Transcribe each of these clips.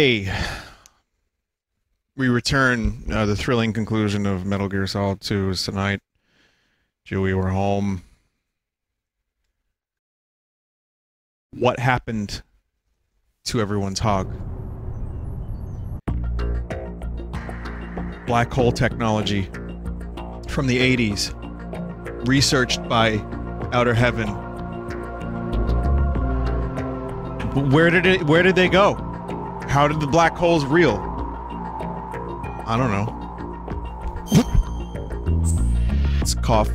Okay. We return. Uh, the thrilling conclusion of Metal Gear Solid 2 is tonight. Joey, we're home. What happened to everyone's hog? Black hole technology from the 80s, researched by Outer Heaven. Where did it where did they go? How did the black holes reel? I don't know. Let's cough.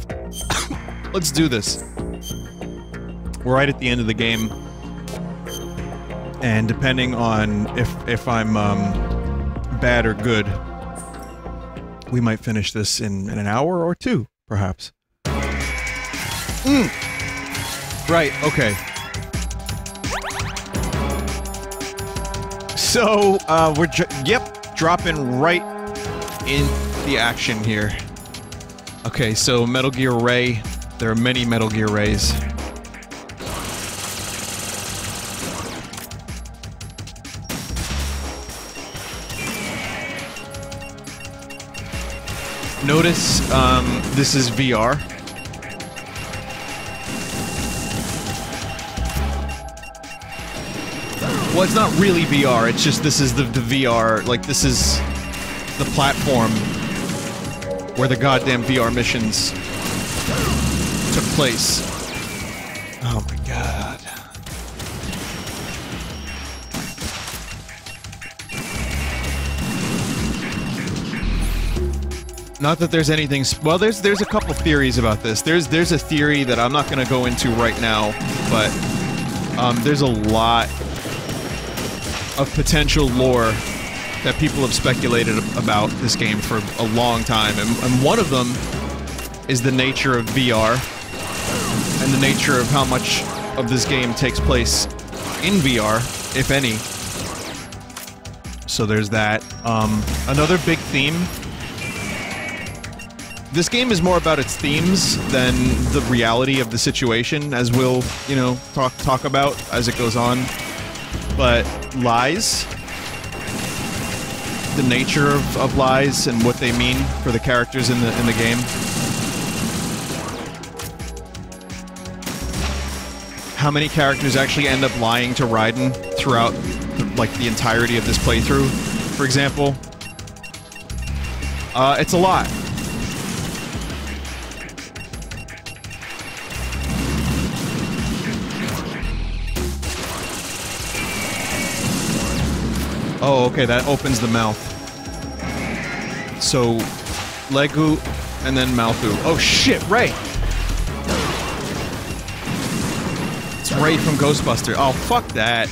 Let's do this. We're right at the end of the game. And depending on if if I'm um, bad or good, we might finish this in, in an hour or two, perhaps. Mm. Right, okay. So, uh, we're, yep, dropping right in the action here. Okay, so Metal Gear Ray. There are many Metal Gear Rays. Notice, um, this is VR. Well, it's not really VR, it's just this is the, the VR, like, this is the platform where the goddamn VR missions took place. Oh my god. Not that there's anything. well, there's there's a couple theories about this. There's there's a theory that I'm not going to go into right now, but um, there's a lot of potential lore that people have speculated about this game for a long time, and, and one of them is the nature of VR and the nature of how much of this game takes place in VR, if any. So there's that. Um, another big theme this game is more about its themes than the reality of the situation, as we'll, you know, talk talk about as it goes on. But lies, the nature of, of lies and what they mean for the characters in the in the game. How many characters actually end up lying to Raiden throughout, like, the entirety of this playthrough, for example? Uh, it's a lot. Oh, okay, that opens the mouth. So, Legu, and then Malthu. Oh shit, Ray! It's Ray from Ghostbuster. Oh, fuck that.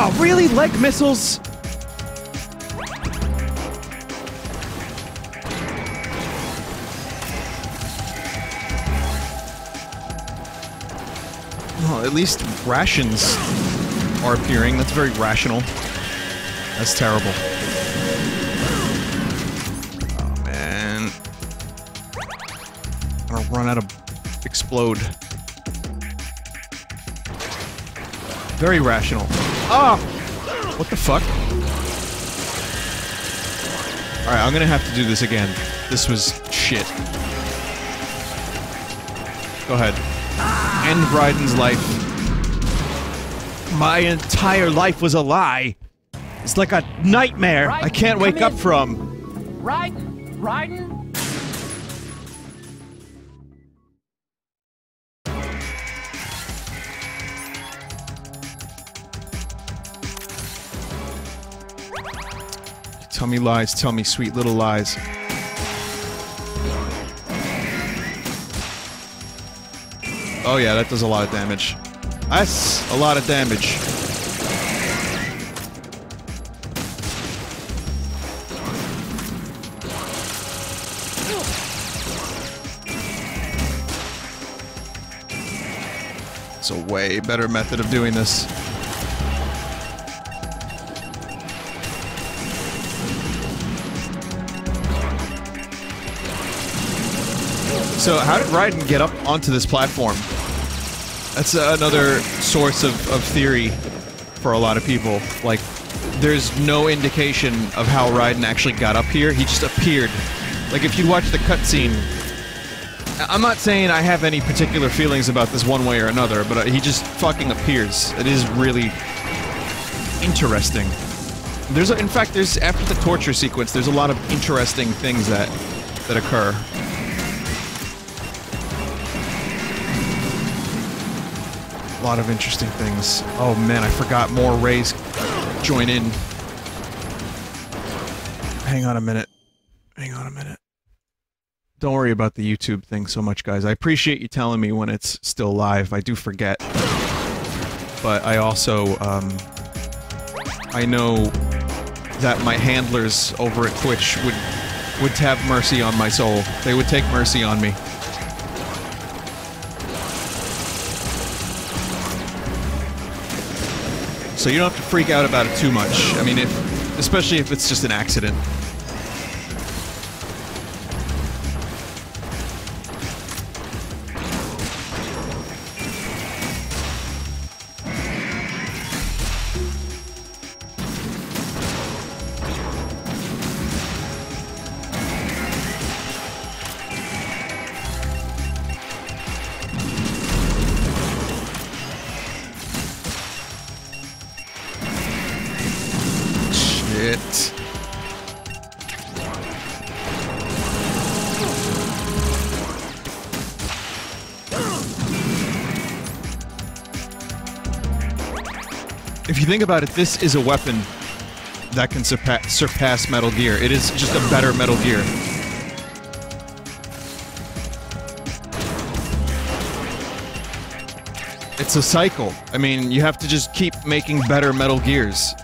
Oh, really? Leg missiles? Well, at least rations are appearing. That's very rational. That's terrible. Oh, man. I'm gonna run out of... explode. Very rational. Ah! What the fuck? Alright, I'm gonna have to do this again. This was shit. Go ahead. End Raiden's life. My entire life was a lie. It's like a nightmare I can't wake up from. Raiden? Raiden? Tell me lies, tell me sweet little lies. Oh yeah, that does a lot of damage. That's a lot of damage. It's a way better method of doing this. So how did Raiden get up onto this platform? That's another source of, of theory for a lot of people. Like, there's no indication of how Raiden actually got up here. He just appeared. Like, if you watch the cutscene, I'm not saying I have any particular feelings about this one way or another, but uh, he just fucking appears. It is really interesting. There's, a, in fact, there's after the torture sequence, there's a lot of interesting things that that occur. Lot of interesting things. Oh man, I forgot more rays join in. Hang on a minute. Hang on a minute. Don't worry about the YouTube thing so much, guys. I appreciate you telling me when it's still live. I do forget. But I also, um, I know that my handlers over at Twitch would would have mercy on my soul. They would take mercy on me. So you don't have to freak out about it too much. I mean, if especially if it's just an accident. If you think about it, this is a weapon that can surpa surpass Metal Gear. It is just a better Metal Gear. It's a cycle. I mean, you have to just keep making better Metal Gears.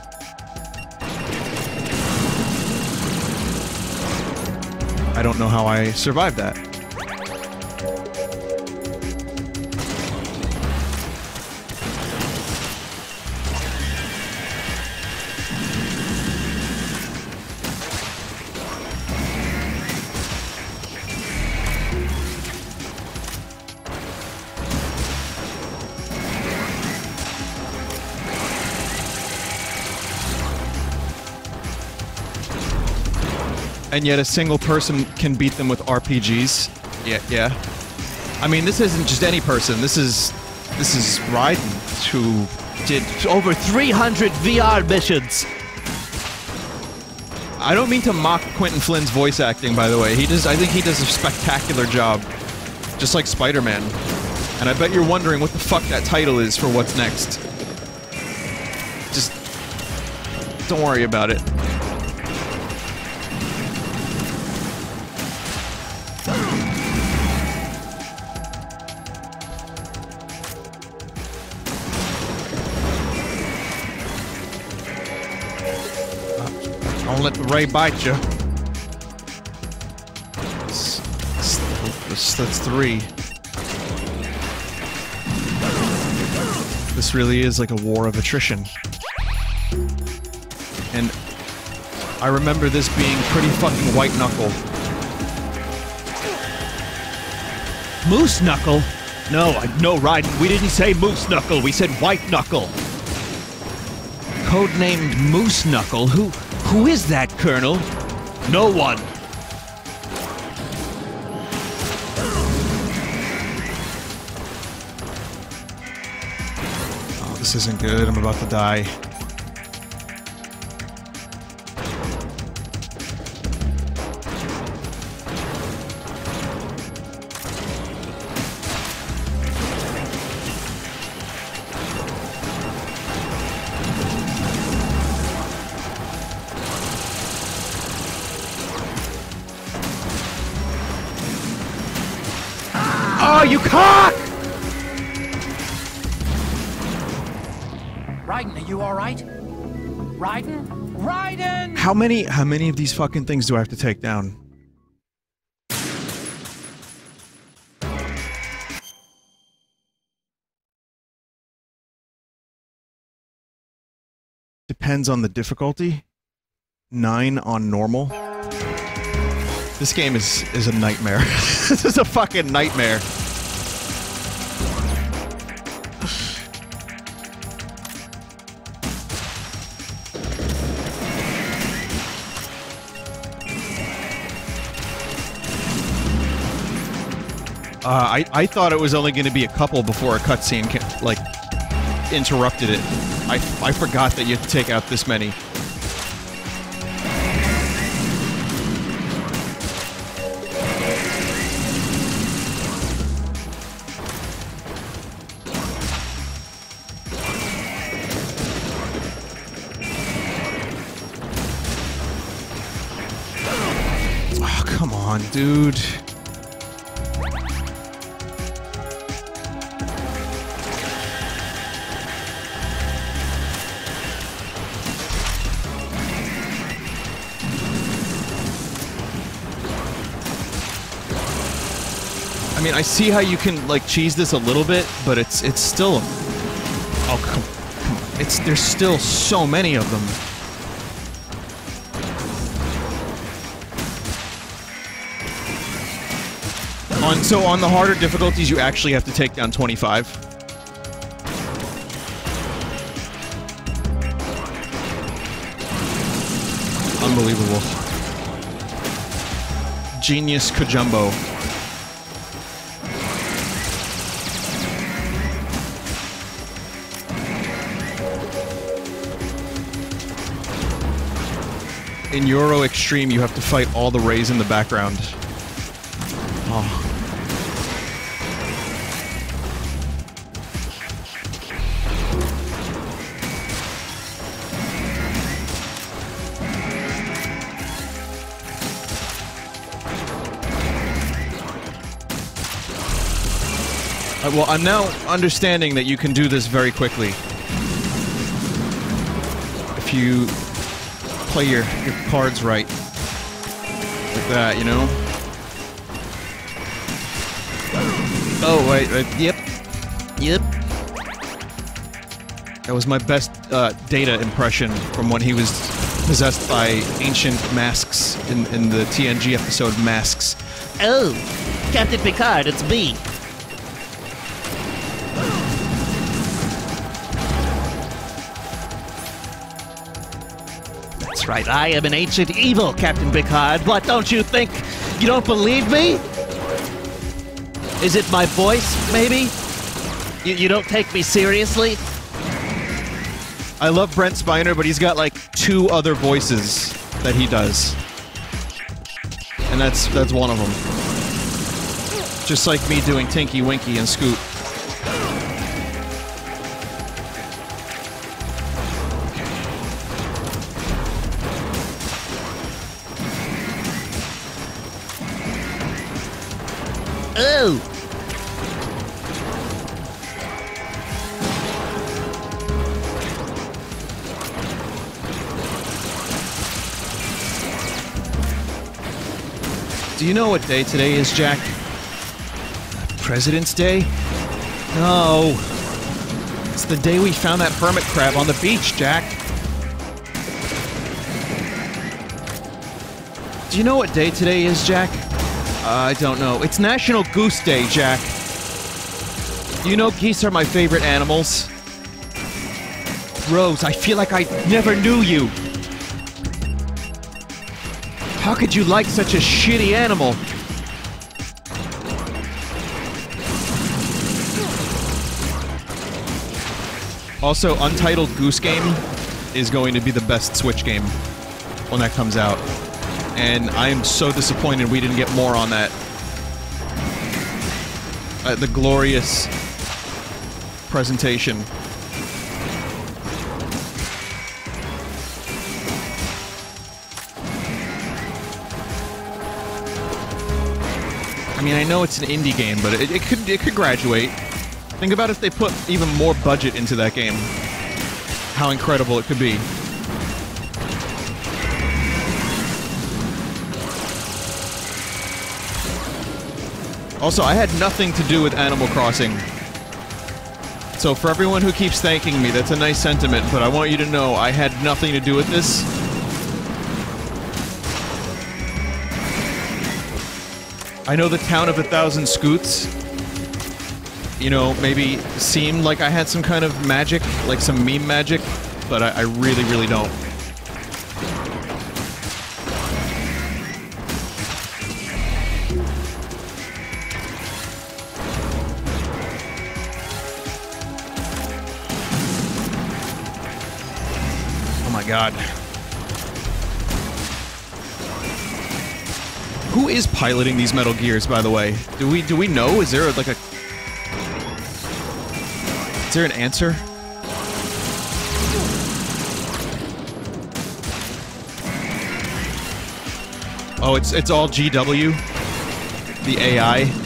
I don't know how I survived that. And yet a single person can beat them with RPGs. Yeah, yeah. I mean, this isn't just any person. This is this is Raiden who did Over 300 VR missions. I don't mean to mock Quinton Flynn's voice acting, by the way. He does. I think he does a spectacular job, just like Spider-Man. And I bet you're wondering what the fuck that title is for what's next. Just don't worry about it. Ray bite you. That's, that's, that's three. This really is like a war of attrition. And I remember this being pretty fucking white knuckle. Moose Knuckle? No, I- no, Raiden, we didn't say Moose Knuckle, we said White Knuckle. Codenamed Moose Knuckle? Who, who is that, Colonel? No one. Oh, this isn't good. I'm about to die. Oh, you cock! Raiden, are you alright? Raiden? Raiden! How many, how many of these fucking things do I have to take down? Depends on the difficulty. Nine on normal. This game is, is a nightmare. this is a fucking nightmare. Uh, I, I thought it was only going to be a couple before a cutscene like interrupted it. I, I forgot that you had to take out this many. Oh, come on, dude. Mean, I see how you can like cheese this a little bit, but it's it's still. Oh come, come on. It's there's still so many of them. On so on the harder difficulties, you actually have to take down 25. Unbelievable. Genius Kajumbo. In Euro Extreme, you have to fight all the rays in the background. Oh. Well, I'm now understanding that you can do this very quickly. If you play your, your cards right. Like that, you know? Oh, wait, wait, yep. Yep. That was my best uh, data impression from when he was possessed by ancient masks in, in the TNG episode Masks. Oh, Captain Picard, it's me. Right, I am an ancient evil, Captain Picard. What, don't you think? You don't believe me? Is it my voice, maybe? You, you don't take me seriously? I love Brent Spiner, but he's got like two other voices that he does. And that's that's one of them. Just like me doing Tinky Winky and Scoot. Do you know what day today is, Jack? President's Day? No. It's the day we found that hermit crab on the beach, Jack. Do you know what day today is, Jack? I don't know. It's National Goose Day, Jack. You know geese are my favorite animals. Rose, I feel like I never knew you. How could you like such a shitty animal? Also, Untitled Goose Game is going to be the best Switch game when that comes out. And I am so disappointed we didn't get more on that. Uh, the glorious presentation. I mean, I know it's an indie game, but it, it could it could graduate. Think about if they put even more budget into that game. How incredible it could be. Also, I had nothing to do with Animal Crossing. So for everyone who keeps thanking me, that's a nice sentiment, but I want you to know I had nothing to do with this. I know the town of a thousand scoots, you know, maybe seemed like I had some kind of magic, like some meme magic, but I, I really, really don't. Who is piloting these Metal Gears, by the way? Do we do we know? Is there like a Is there an answer? Oh, it's it's all GW. The AI.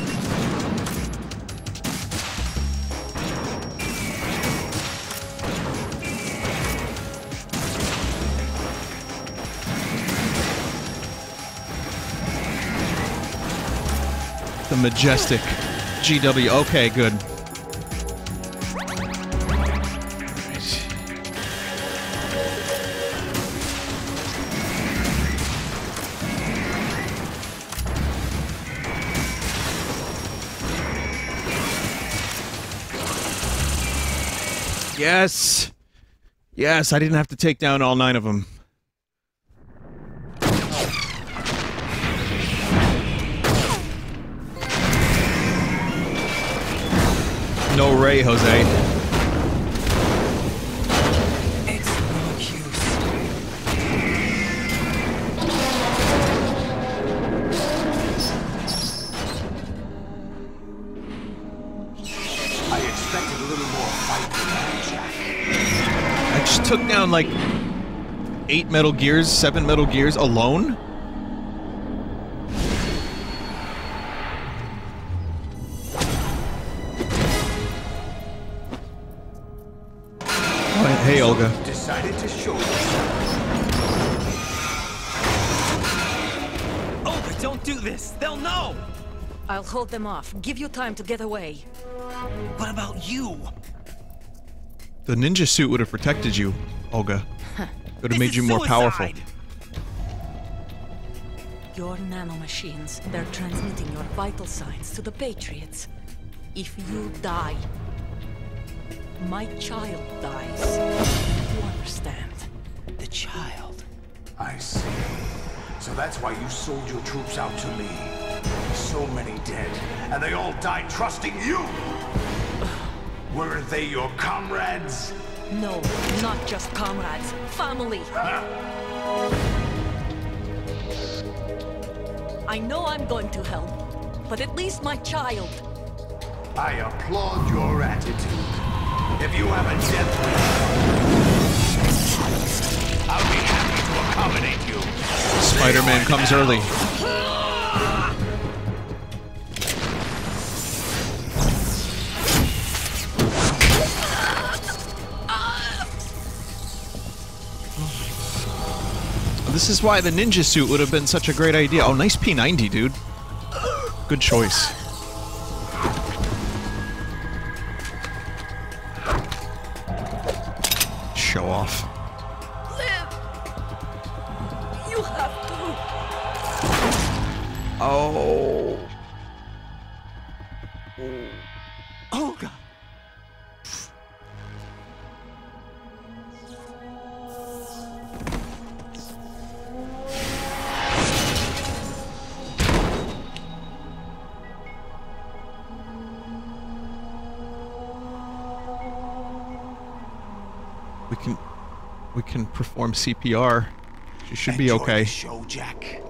The majestic GW. Okay, good. Yes. Yes, I didn't have to take down all nine of them. No Ray, Jose. It's no use. I expected a little more fight than that, Jack. I just took down like eight Metal Gears, seven Metal Gears alone? Hey, Olga. Decided to show yourself. Oh, don't do this! They'll know! I'll hold them off. Give you time to get away. What about you? The ninja suit would have protected you, Olga. Would have made you more powerful. suicide. Your nanomachines, they're transmitting your vital signs to the Patriots. If you die, my child dies. You understand? The child. I see. So that's why you sold your troops out to me. So many dead, and they all died trusting you! Weren't they your comrades? No, not just comrades. Family. I know I'm going to help, but at least my child. I applaud your attitude. If you have a death wish, I'll be happy to accommodate you. Spider-Man comes early. This is why the ninja suit would have been such a great idea. Oh, nice P90, dude. Good choice. Show off. Live! You have to. Oh. Perform CPR. She should be okay. show, Jack.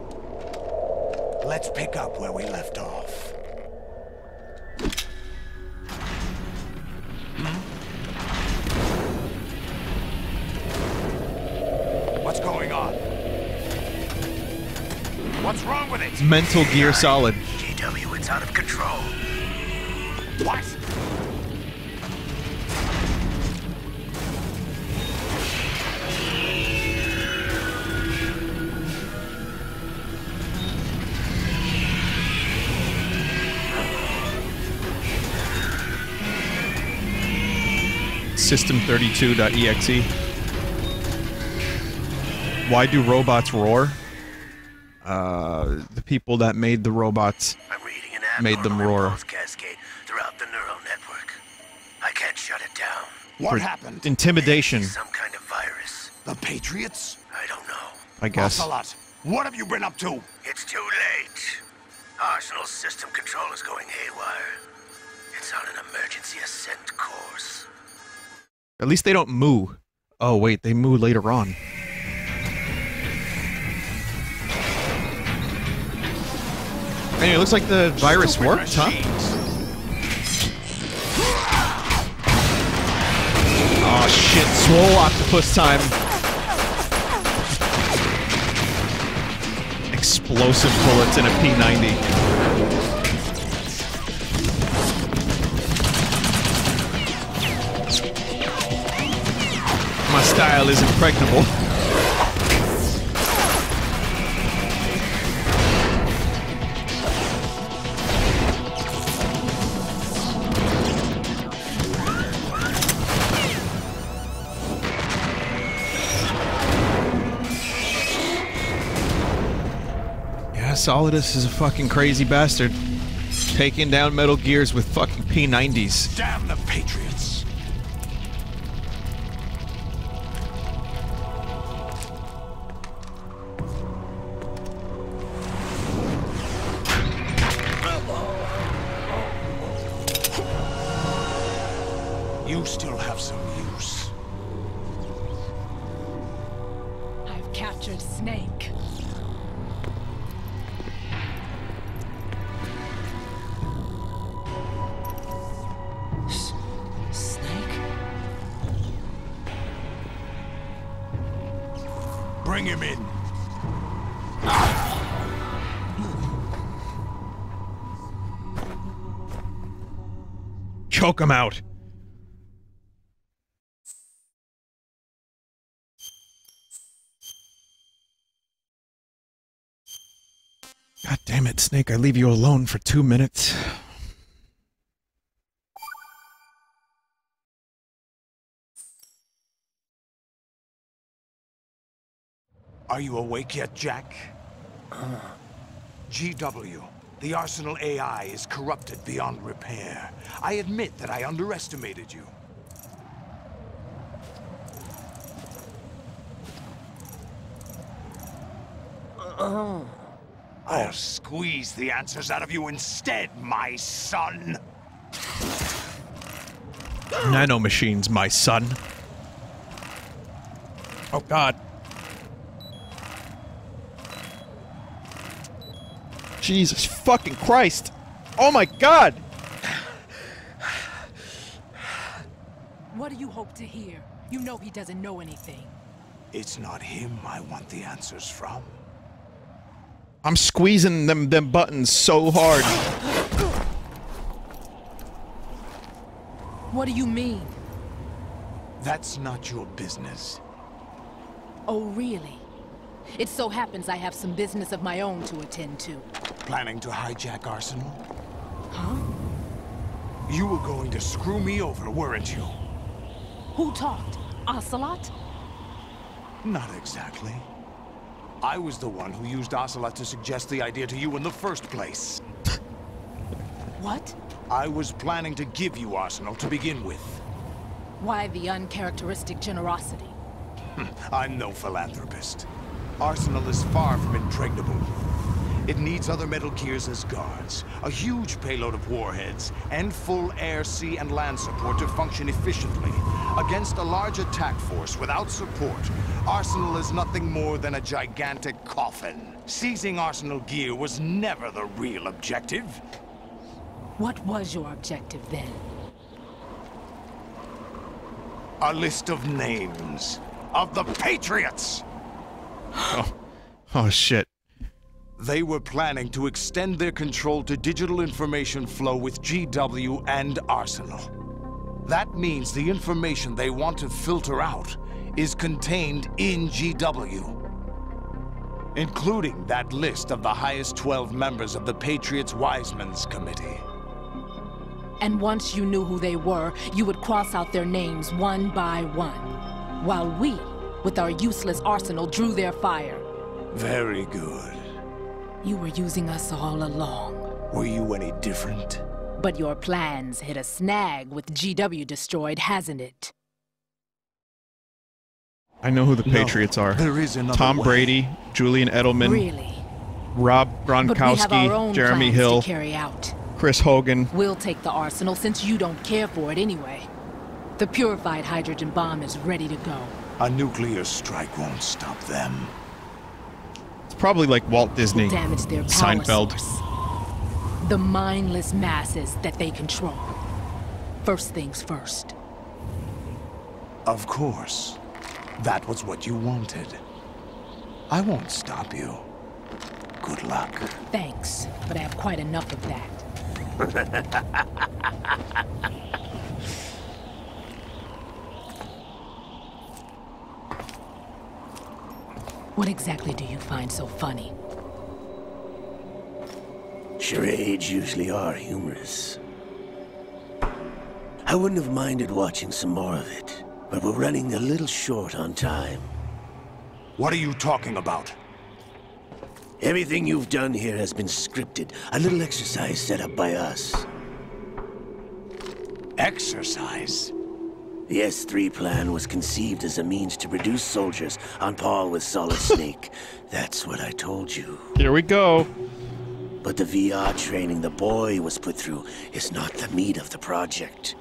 Let's pick up where we left off. Hmm? What's going on? What's wrong with it? Mental Gear Solid. GW, it's out of control. What? System32.exe. Why do robots roar? Uh, the people that made the robots I'm reading an Made them roar. cascade throughout the neural network. I can't shut it down. What for happened? intimidation, Some kind of virus. The Patriots? I don't know. I guess. Ocelot, what have you been up to? It's too late. Arsenal's system control is going haywire. It's on an emergency ascent course. At least they don't moo. Oh wait, they moo later on. Anyway, it looks like the virus Stupid worked, huh? Oh shit, swole octopus time. Explosive bullets in a P90. My style is impregnable. Yeah, Solidus is a fucking crazy bastard. Taking down Metal Gears with fucking P90s. Damn the Patriots. Choke him out. God damn it, Snake. I leave you alone for two minutes. Are you awake yet, Jack? Uh-huh. GW, the Arsenal AI is corrupted beyond repair. I admit that I underestimated you. Uh-huh. I'll squeeze the answers out of you instead, my son. Nano machines, my son. Oh god. Jesus fucking Christ. Oh my god. What do you hope to hear? You know he doesn't know anything. It's not him I want the answers from. I'm squeezing them them buttons so hard. What do you mean? That's not your business. Oh, really? It so happens I have some business of my own to attend to. Planning to hijack Arsenal? Huh? You were going to screw me over, weren't you? Who talked? Ocelot? Not exactly. I was the one who used Ocelot to suggest the idea to you in the first place. What? I was planning to give you Arsenal to begin with. Why the uncharacteristic generosity? Hmm, I'm no philanthropist. Arsenal is far from impregnable. It needs other Metal Gears as guards, a huge payload of warheads, and full air, sea, and land support to function efficiently. Against a large attack force without support, Arsenal is nothing more than a gigantic coffin. Seizing Arsenal gear was never the real objective. What was your objective then? A list of names of the Patriots! Oh oh, shit. They were planning to extend their control to digital information flow with GW and Arsenal. That means the information they want to filter out is contained in GW. Including that list of the highest 12 members of the Patriots Wiseman's Committee. And once you knew who they were, you would cross out their names one by one. While we, with our useless arsenal, drew their fire. Very good. You were using us all along. Were you any different? But your plans hit a snag with GW destroyed, hasn't it? I know who the No, Patriots are. There is another Tom way. Brady, Julian Edelman, Really? Rob But we have our Gronkowski, Jeremy Hill, carry out. Chris Hogan. We'll take the arsenal since you don't care for it anyway. The purified hydrogen bomb is ready to go. A nuclear strike won't stop them. It's probably like Walt Disney. Damage their power Seinfeld. source. The mindless masses that they control. First things first. Of course. That was what you wanted. I won't stop you. Good luck. Thanks, but I have quite enough of that. what exactly do you find so funny? Charades usually are humorous. I wouldn't have minded watching some more of it, but we're running a little short on time. What are you talking about? Everything you've done here has been scripted, a little exercise set up by us. Exercise. The S3 plan was conceived as a means to produce soldiers on par with Solid Snake. That's what I told you. Here we go. But the VR training the boy was put through is not the meat of the project.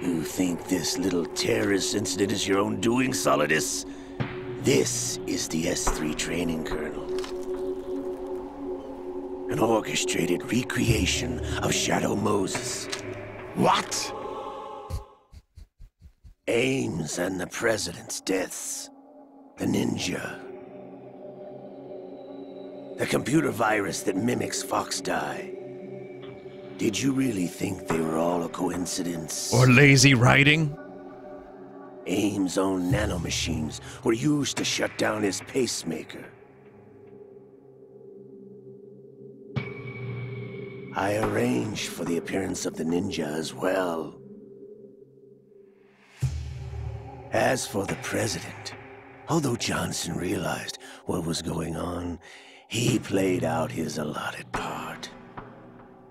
You think this little terrorist incident is your own doing, Solidus? This is the S3 training kernel. An orchestrated recreation of Shadow Moses. What? Ames and the President's deaths. The ninja. The computer virus that mimics Fox Die. Did you really think they were all a coincidence? Or lazy writing. Ames' own nanomachines were used to shut down his pacemaker. I arranged for the appearance of the ninja as well. As for the president, although Johnson realized what was going on, he played out his allotted part.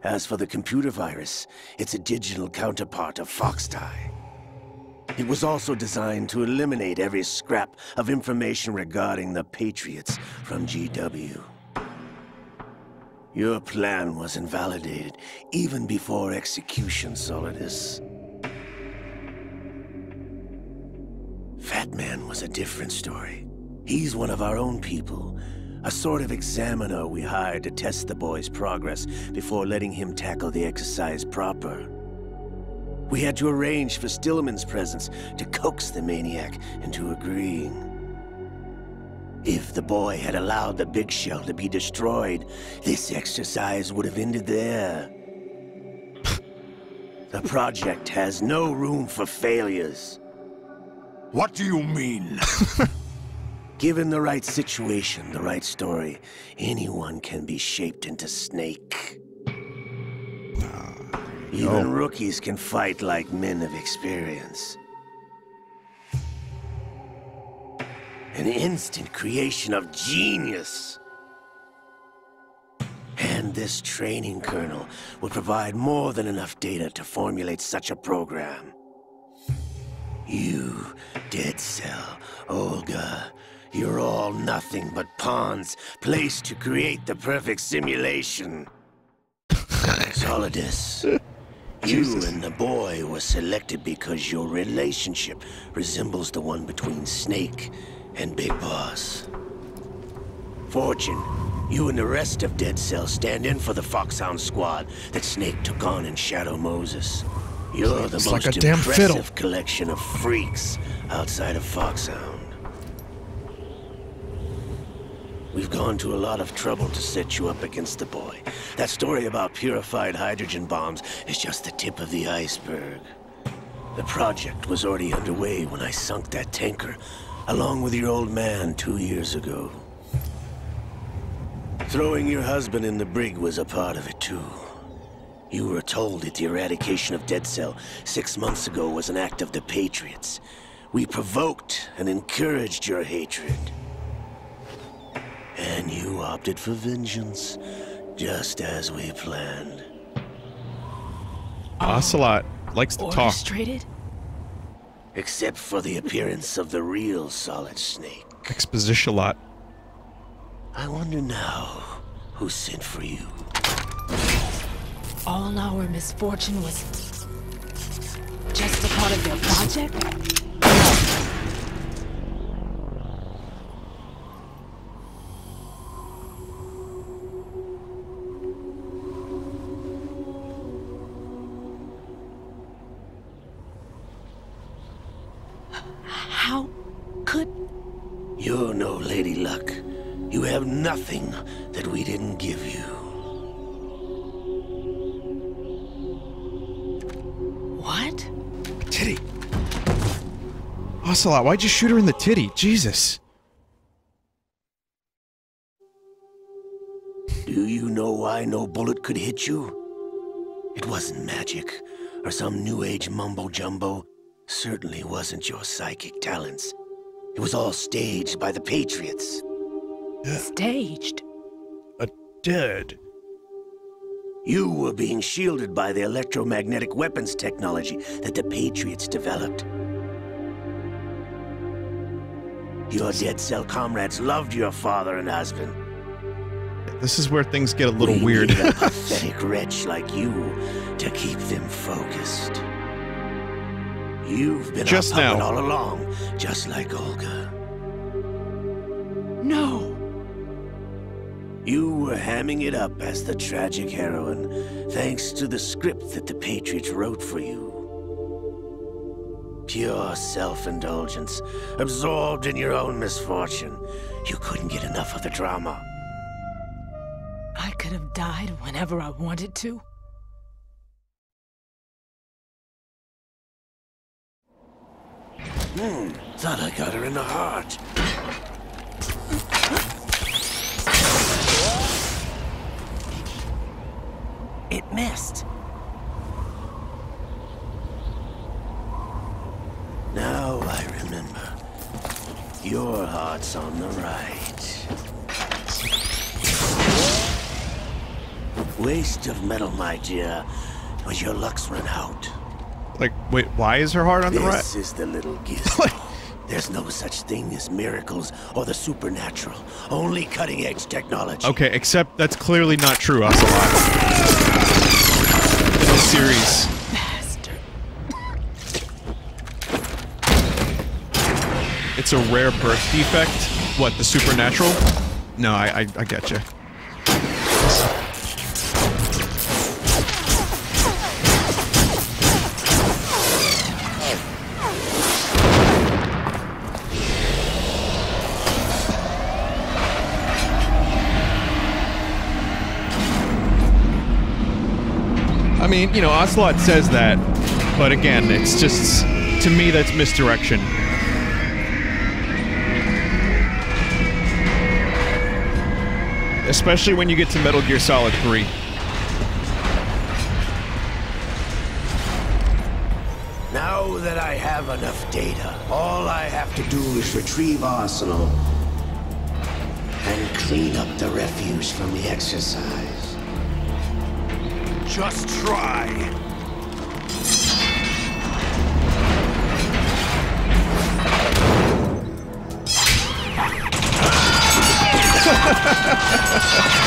As for the computer virus, it's a digital counterpart of Foxdie. It was also designed to eliminate every scrap of information regarding the Patriots from GW. Your plan was invalidated even before execution, Solidus. Fat Man was a different story. He's one of our own people, a sort of examiner we hired to test the boy's progress before letting him tackle the exercise proper. We had to arrange for Stillman's presence to coax the maniac into agreeing. If the boy had allowed the big shell to be destroyed, this exercise would have ended there. the project has no room for failures. What do you mean? Given the right situation, the right story, anyone can be shaped into Snake. Ah, Even rookies can fight like men of experience. An instant creation of genius. And this training kernel would provide more than enough data to formulate such a program. You, Dead Cell, Olga, you're all nothing but pawns placed to create the perfect simulation. Solidus, you and the boy were selected because your relationship resembles the one between Snake and Big Boss. Fortune, you and the rest of Dead Cell stand in for the Foxhound squad that Snake took on in Shadow Moses. You're the It's most like impressive collection of freaks outside of Foxhound. We've gone to a lot of trouble to set you up against the boy. That story about purified hydrogen bombs is just the tip of the iceberg. The project was already underway when I sunk that tanker, along with your old man two years ago. Throwing your husband in the brig was a part of it, too. You were told that the eradication of Dead Cell six months ago was an act of the Patriots. We provoked and encouraged your hatred. And you opted for vengeance, just as we planned. Ocelot likes to talk. Orchestrated? Except for the appearance of the real Solid Snake. Exposition lot. I wonder now who sent for you. All our misfortune was just a part of their project? Have nothing that we didn't give you. what? Titty. Ocelot, why'd you shoot her in the titty? Jesus. Do you know why no bullet could hit you? It wasn't magic, or some new age mumbo jumbo. Certainly wasn't your psychic talents. It was all staged by the Patriots. Staged? A dead. You were being shielded by the electromagnetic weapons technology that the Patriots developed. Your dead cell comrades loved your father and husband. This is where things get a little We weird. needed a pathetic wretch like you to keep them focused. You've been Just our now. all along, just like Olga. No. You were hamming it up as the tragic heroine, thanks to the script that the Patriots wrote for you. Pure self-indulgence, absorbed in your own misfortune. You couldn't get enough of the drama. I could have died whenever I wanted to. Hmm, thought I got her in the heart. Missed. Now I remember. Your heart's on the right. Waste of metal, my dear, when your luck's run out. like, wait, why is her heart on the right? This is the little gift. There's no such thing as miracles or the supernatural. Only cutting-edge technology. Okay, except that's clearly not true, Ocelot. This series. It's a rare birth defect. What, the supernatural? No, I, I, I get you. I mean, you know, Ocelot says that, but again, it's just, to me, that's misdirection. Especially when you get to Metal Gear Solid 3. Now that I have enough data, all I have to do is retrieve Arsenal and clean up the refuse from the exercise. Just try.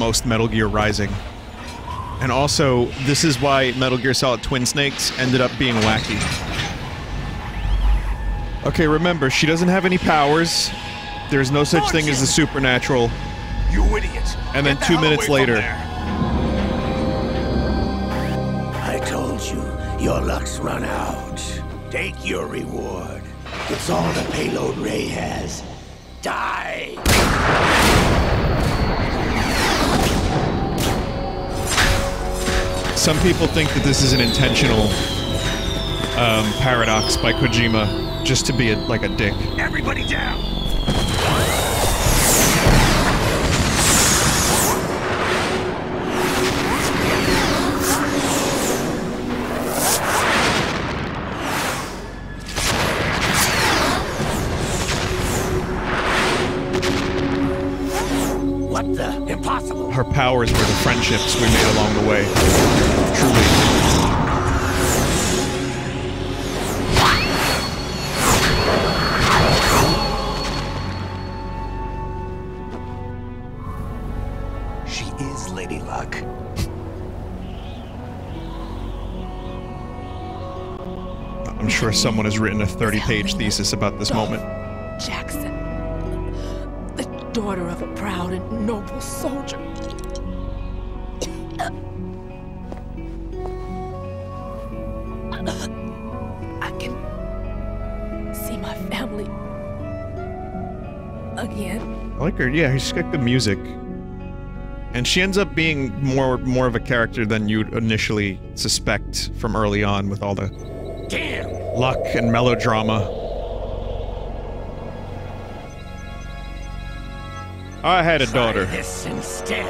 almost Metal Gear Rising. And also, this is why Metal Gear Solid Twin Snakes ended up being wacky. Okay, remember, she doesn't have any powers. There's no such thing as the supernatural. You idiot! And then the two minutes later- I told you, your luck's run out. Take your reward. It's all the payload Ray has. Die! Some people think that this is an intentional um, paradox by Kojima, just to be a, like a dick. Everybody down! What the? Impossible! Her powers were the friendships we made along the way. Truly. She is Lady Luck. I'm sure someone has written a 30-page thesis about this moment. Jackson, the daughter of a proud and noble soldier. I can see my family again. I like her. Yeah, she's got good music. And she ends up being more more of a character than you'd initially suspect from early on with all the Damn! luck and melodrama. I had a daughter. This instead.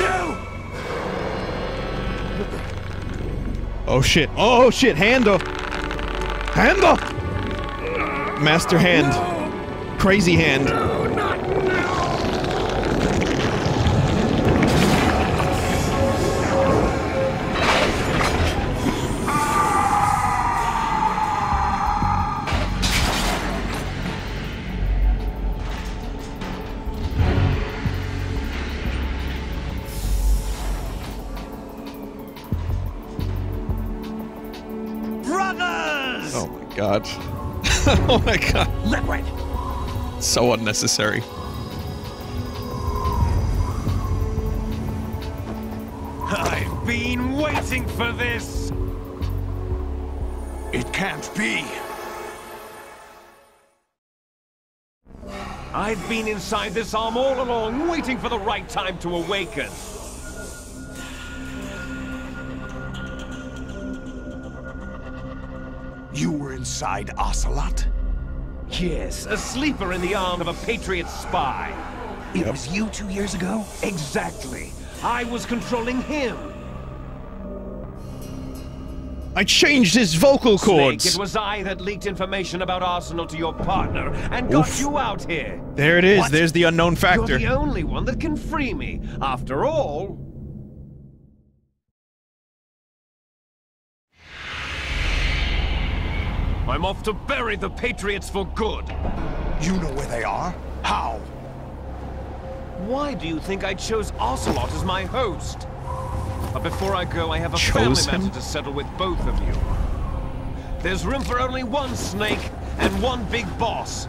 No! Oh shit. Oh shit, Handa! Handa! Master Hand. Crazy Hand. Oh my god. Liquid! So unnecessary. I've been waiting for this! It can't be. I've been inside this arm all along, waiting for the right time to awaken. You were inside Ocelot? Yes, a sleeper in the arm of a Patriot spy. It was you two years ago? Exactly. I was controlling him. I changed his vocal Snake, cords. it was I that leaked information about Arsenal to your partner and got you out here. There it is. What? There's the unknown factor. You're the only one that can free me. After all, I'm off to bury the Patriots for good. You know where they are? How? Why do you think I chose Ocelot as my host? But before I go, I have a Chose family him? matter to settle with both of you. There's room for only one snake and one big boss.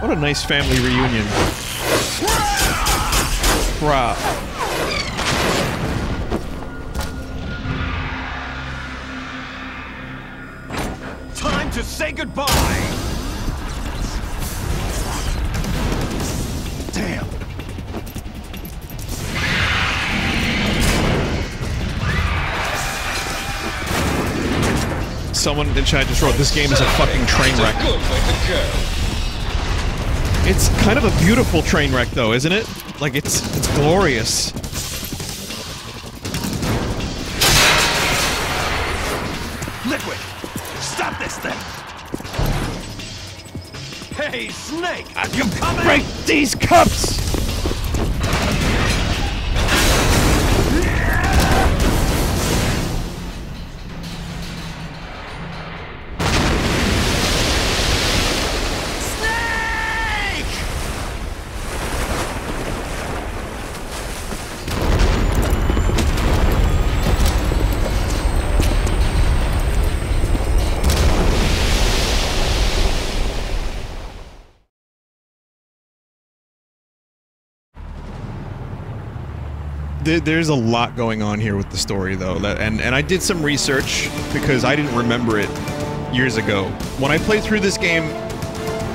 What a nice family reunion. Crap. To say goodbye! Damn. Someone in chat just wrote, this game is a fucking train wreck. Good way to go. It's kind of a beautiful train wreck though, isn't it? Like it's it's glorious. Thing! Hey, Snake! Are you coming? Break these cups! There, there's a lot going on here with the story, though. That and and I did some research because I didn't remember it years ago. When I played through this game,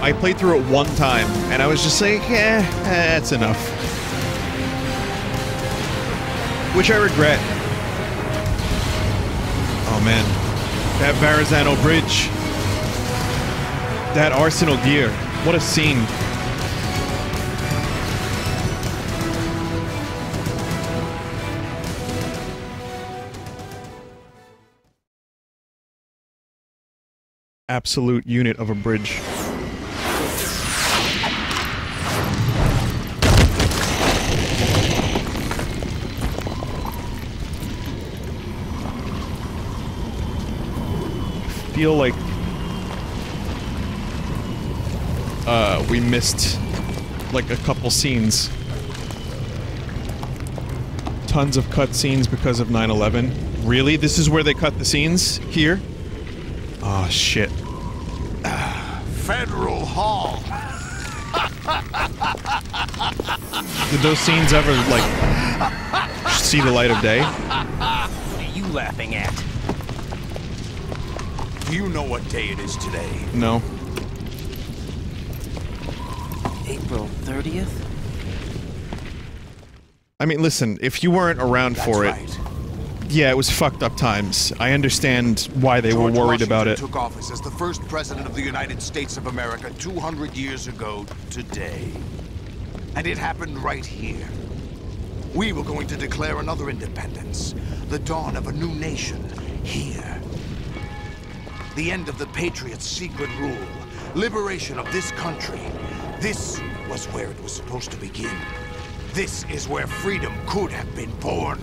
I played through it one time, and I was just like, eh that's enough. Which I regret. Oh man, that Verrazano Bridge, that Arsenal gear, what a scene. Absolute unit of a bridge. feel like uh, we missed like a couple scenes. Tons of cut scenes because of 9-11. Really? This is where they cut the scenes? Here? Oh, shit. Federal Hall. Did those scenes ever, like, see the light of day? What are you laughing at? Do you know what day it is today? No. April 30th? I mean, listen, if you weren't around That's for it, right. Yeah, it was fucked up times. I understand why they George were worried Washington about it. took office as the first president of the United States of America 200 years ago today. And it happened right here. We were going to declare another independence. The dawn of a new nation. Here. The end of the Patriots' secret rule. Liberation of this country. This was where it was supposed to begin. This is where freedom could have been born.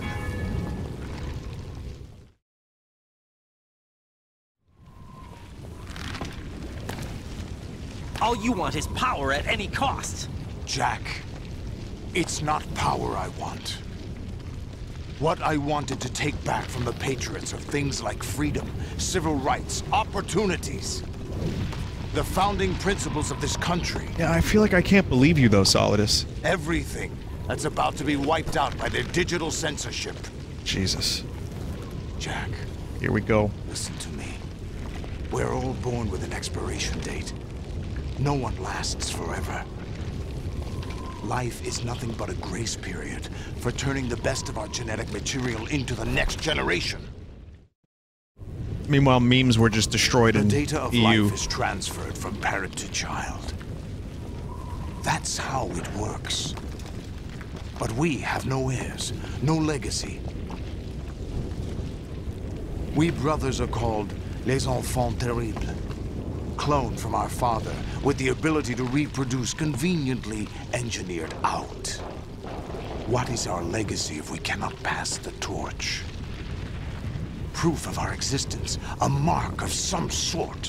All you want is power at any cost. Jack, it's not power I want. What I wanted to take back from the Patriots are things like freedom, civil rights, opportunities. The founding principles of this country. Yeah, I feel like I can't believe you though, Solidus. Everything that's about to be wiped out by their digital censorship. Jesus. Jack, Here we go. listen to me. We're all born with an expiration date. No one lasts forever. Life is nothing but a grace period for turning the best of our genetic material into the next generation. Meanwhile, memes were just destroyed The in data of EU. life is transferred from parent to child. That's how it works. But we have no heirs, no legacy. We brothers are called les enfants terribles. Cloned from our father, with the ability to reproduce conveniently engineered out. What is our legacy if we cannot pass the torch? Proof of our existence, a mark of some sort.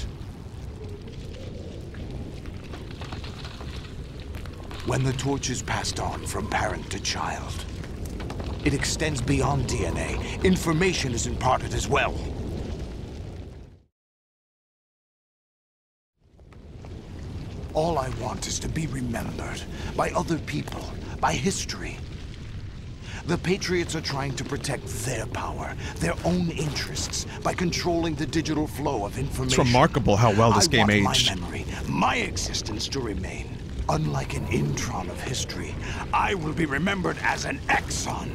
When the torch is passed on from parent to child, it extends beyond DNA. Information is imparted as well. All I want is to be remembered by other people, by history. The Patriots are trying to protect their power, their own interests, by controlling the digital flow of information. It's remarkable how well this I game want aged. my memory, my existence to remain. Unlike an intron of history, I will be remembered as an exon.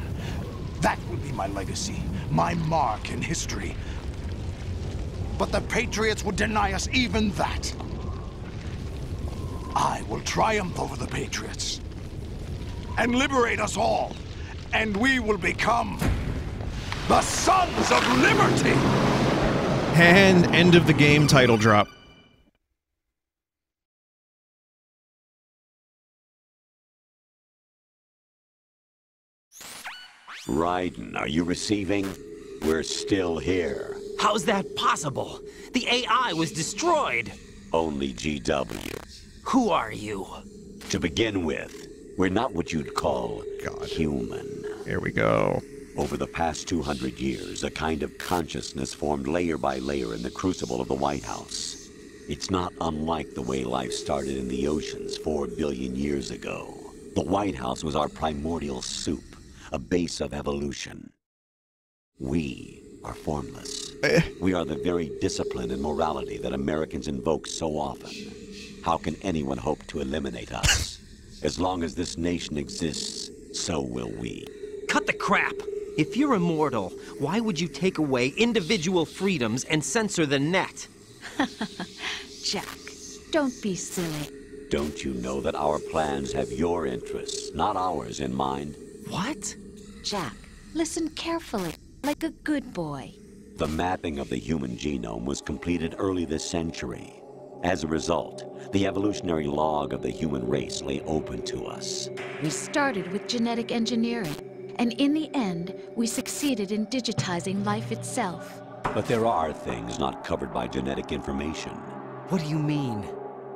That will be my legacy, my mark in history. But the Patriots would deny us even that. I will triumph over the Patriots and liberate us all, and we will become the Sons of Liberty! And end of the game title drop. Raiden, are you receiving? We're still here. How's that possible? The AI was destroyed. Only GW. Who are you? To begin with, we're not what you'd call God. human. Here we go. Over the past 200 years, a kind of consciousness formed layer by layer in the crucible of the White House. It's not unlike the way life started in the oceans four billion years ago. The White House was our primordial soup, a base of evolution. We are formless. Eh. We are the very discipline and morality that Americans invoke so often. How can anyone hope to eliminate us? As long as this nation exists, so will we. Cut the crap! If you're immortal, why would you take away individual freedoms and censor the net? Jack, don't be silly. Don't you know that our plans have your interests, not ours, in mind? What? Jack, listen carefully, like a good boy. The mapping of the human genome was completed early this century. As a result, the evolutionary log of the human race lay open to us. We started with genetic engineering, and in the end, we succeeded in digitizing life itself. But there are things not covered by genetic information. What do you mean?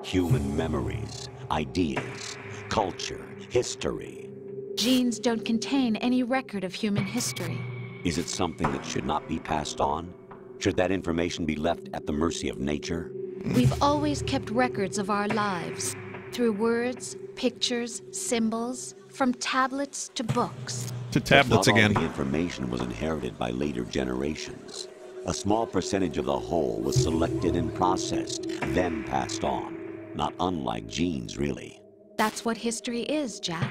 Human memories, ideas, culture, history. Genes don't contain any record of human history. Is it something that should not be passed on? Should that information be left at the mercy of nature? We've always kept records of our lives through words, pictures, symbols, from tablets to books. To But tablets not again. All the information was inherited by later generations. A small percentage of the whole was selected and processed, then passed on. Not unlike genes, really. That's what history is, Jack.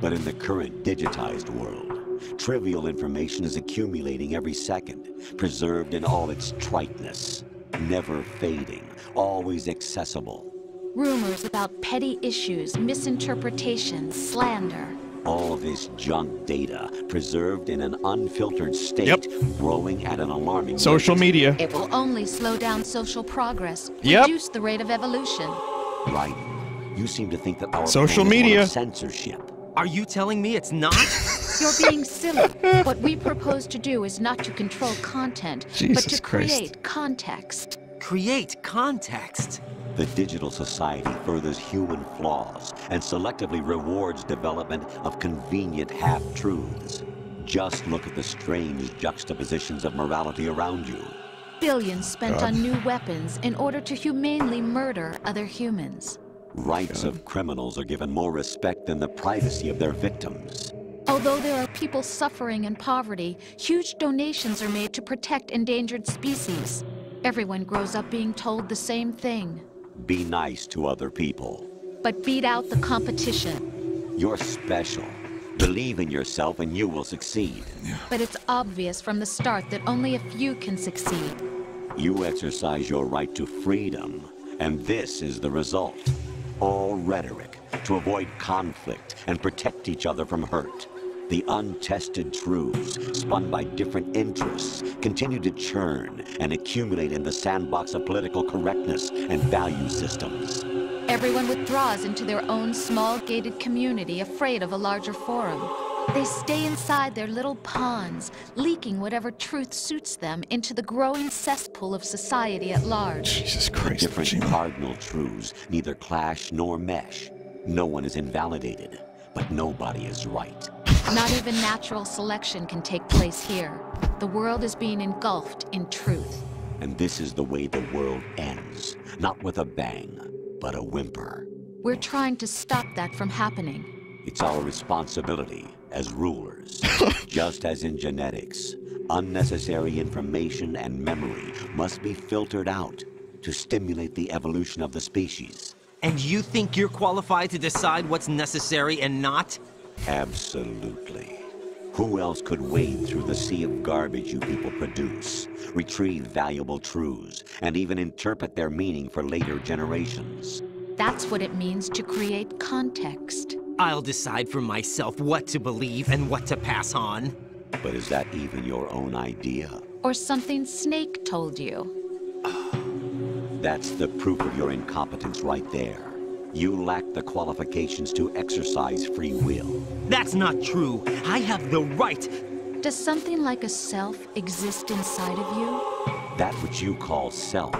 But in the current digitized world, trivial information is accumulating every second, preserved in all its triteness, never fading, always accessible. Rumors about petty issues, misinterpretations, slander. All this junk data preserved in an unfiltered state, Yep. growing at an alarming Social rate. media. It will only slow down social progress, Yep. reduce the rate of evolution. Right. You seem to think that our Social plan is one of media. censorship. Are you telling me it's not? You're being silly. what we propose to do is not to control content, but to Christ. create context. Create context. The digital society furthers human flaws and selectively rewards development of convenient half-truths. Just look at the strange juxtapositions of morality around you. Billions spent on new weapons in order to humanely murder other humans. Rights of criminals are given more respect than the privacy of their victims. Although there are people suffering in poverty, huge donations are made to protect endangered species. Everyone grows up being told the same thing. Be nice to other people. But beat out the competition. You're special. Believe in yourself and you will succeed. But it's obvious from the start that only a few can succeed. You exercise your right to freedom, and this is the result. All rhetoric to avoid conflict and protect each other from hurt. The untested truths, spun by different interests, continue to churn and accumulate in the sandbox of political correctness and value systems. Everyone withdraws into their own small gated community afraid of a larger forum. They stay inside their little ponds, leaking whatever truth suits them into the growing cesspool of society at large. Jesus Christ. different Gina. cardinal truths neither clash nor mesh. No one is invalidated, but nobody is right. Not even natural selection can take place here. The world is being engulfed in truth. And this is the way the world ends. Not with a bang, but a whimper. We're trying to stop that from happening. It's our responsibility as rulers. Just as in genetics, unnecessary information and memory must be filtered out to stimulate the evolution of the species. And you think you're qualified to decide what's necessary and not? Absolutely. Who else could wade through the sea of garbage you people produce, retrieve valuable truths, and even interpret their meaning for later generations? That's what it means to create context. I'll decide for myself what to believe and what to pass on. But is that even your own idea? Or something Snake told you. That's the proof of your incompetence right there. You lack the qualifications to exercise free will. That's not true. I have the right. Does something like a self exist inside of you? That which you call self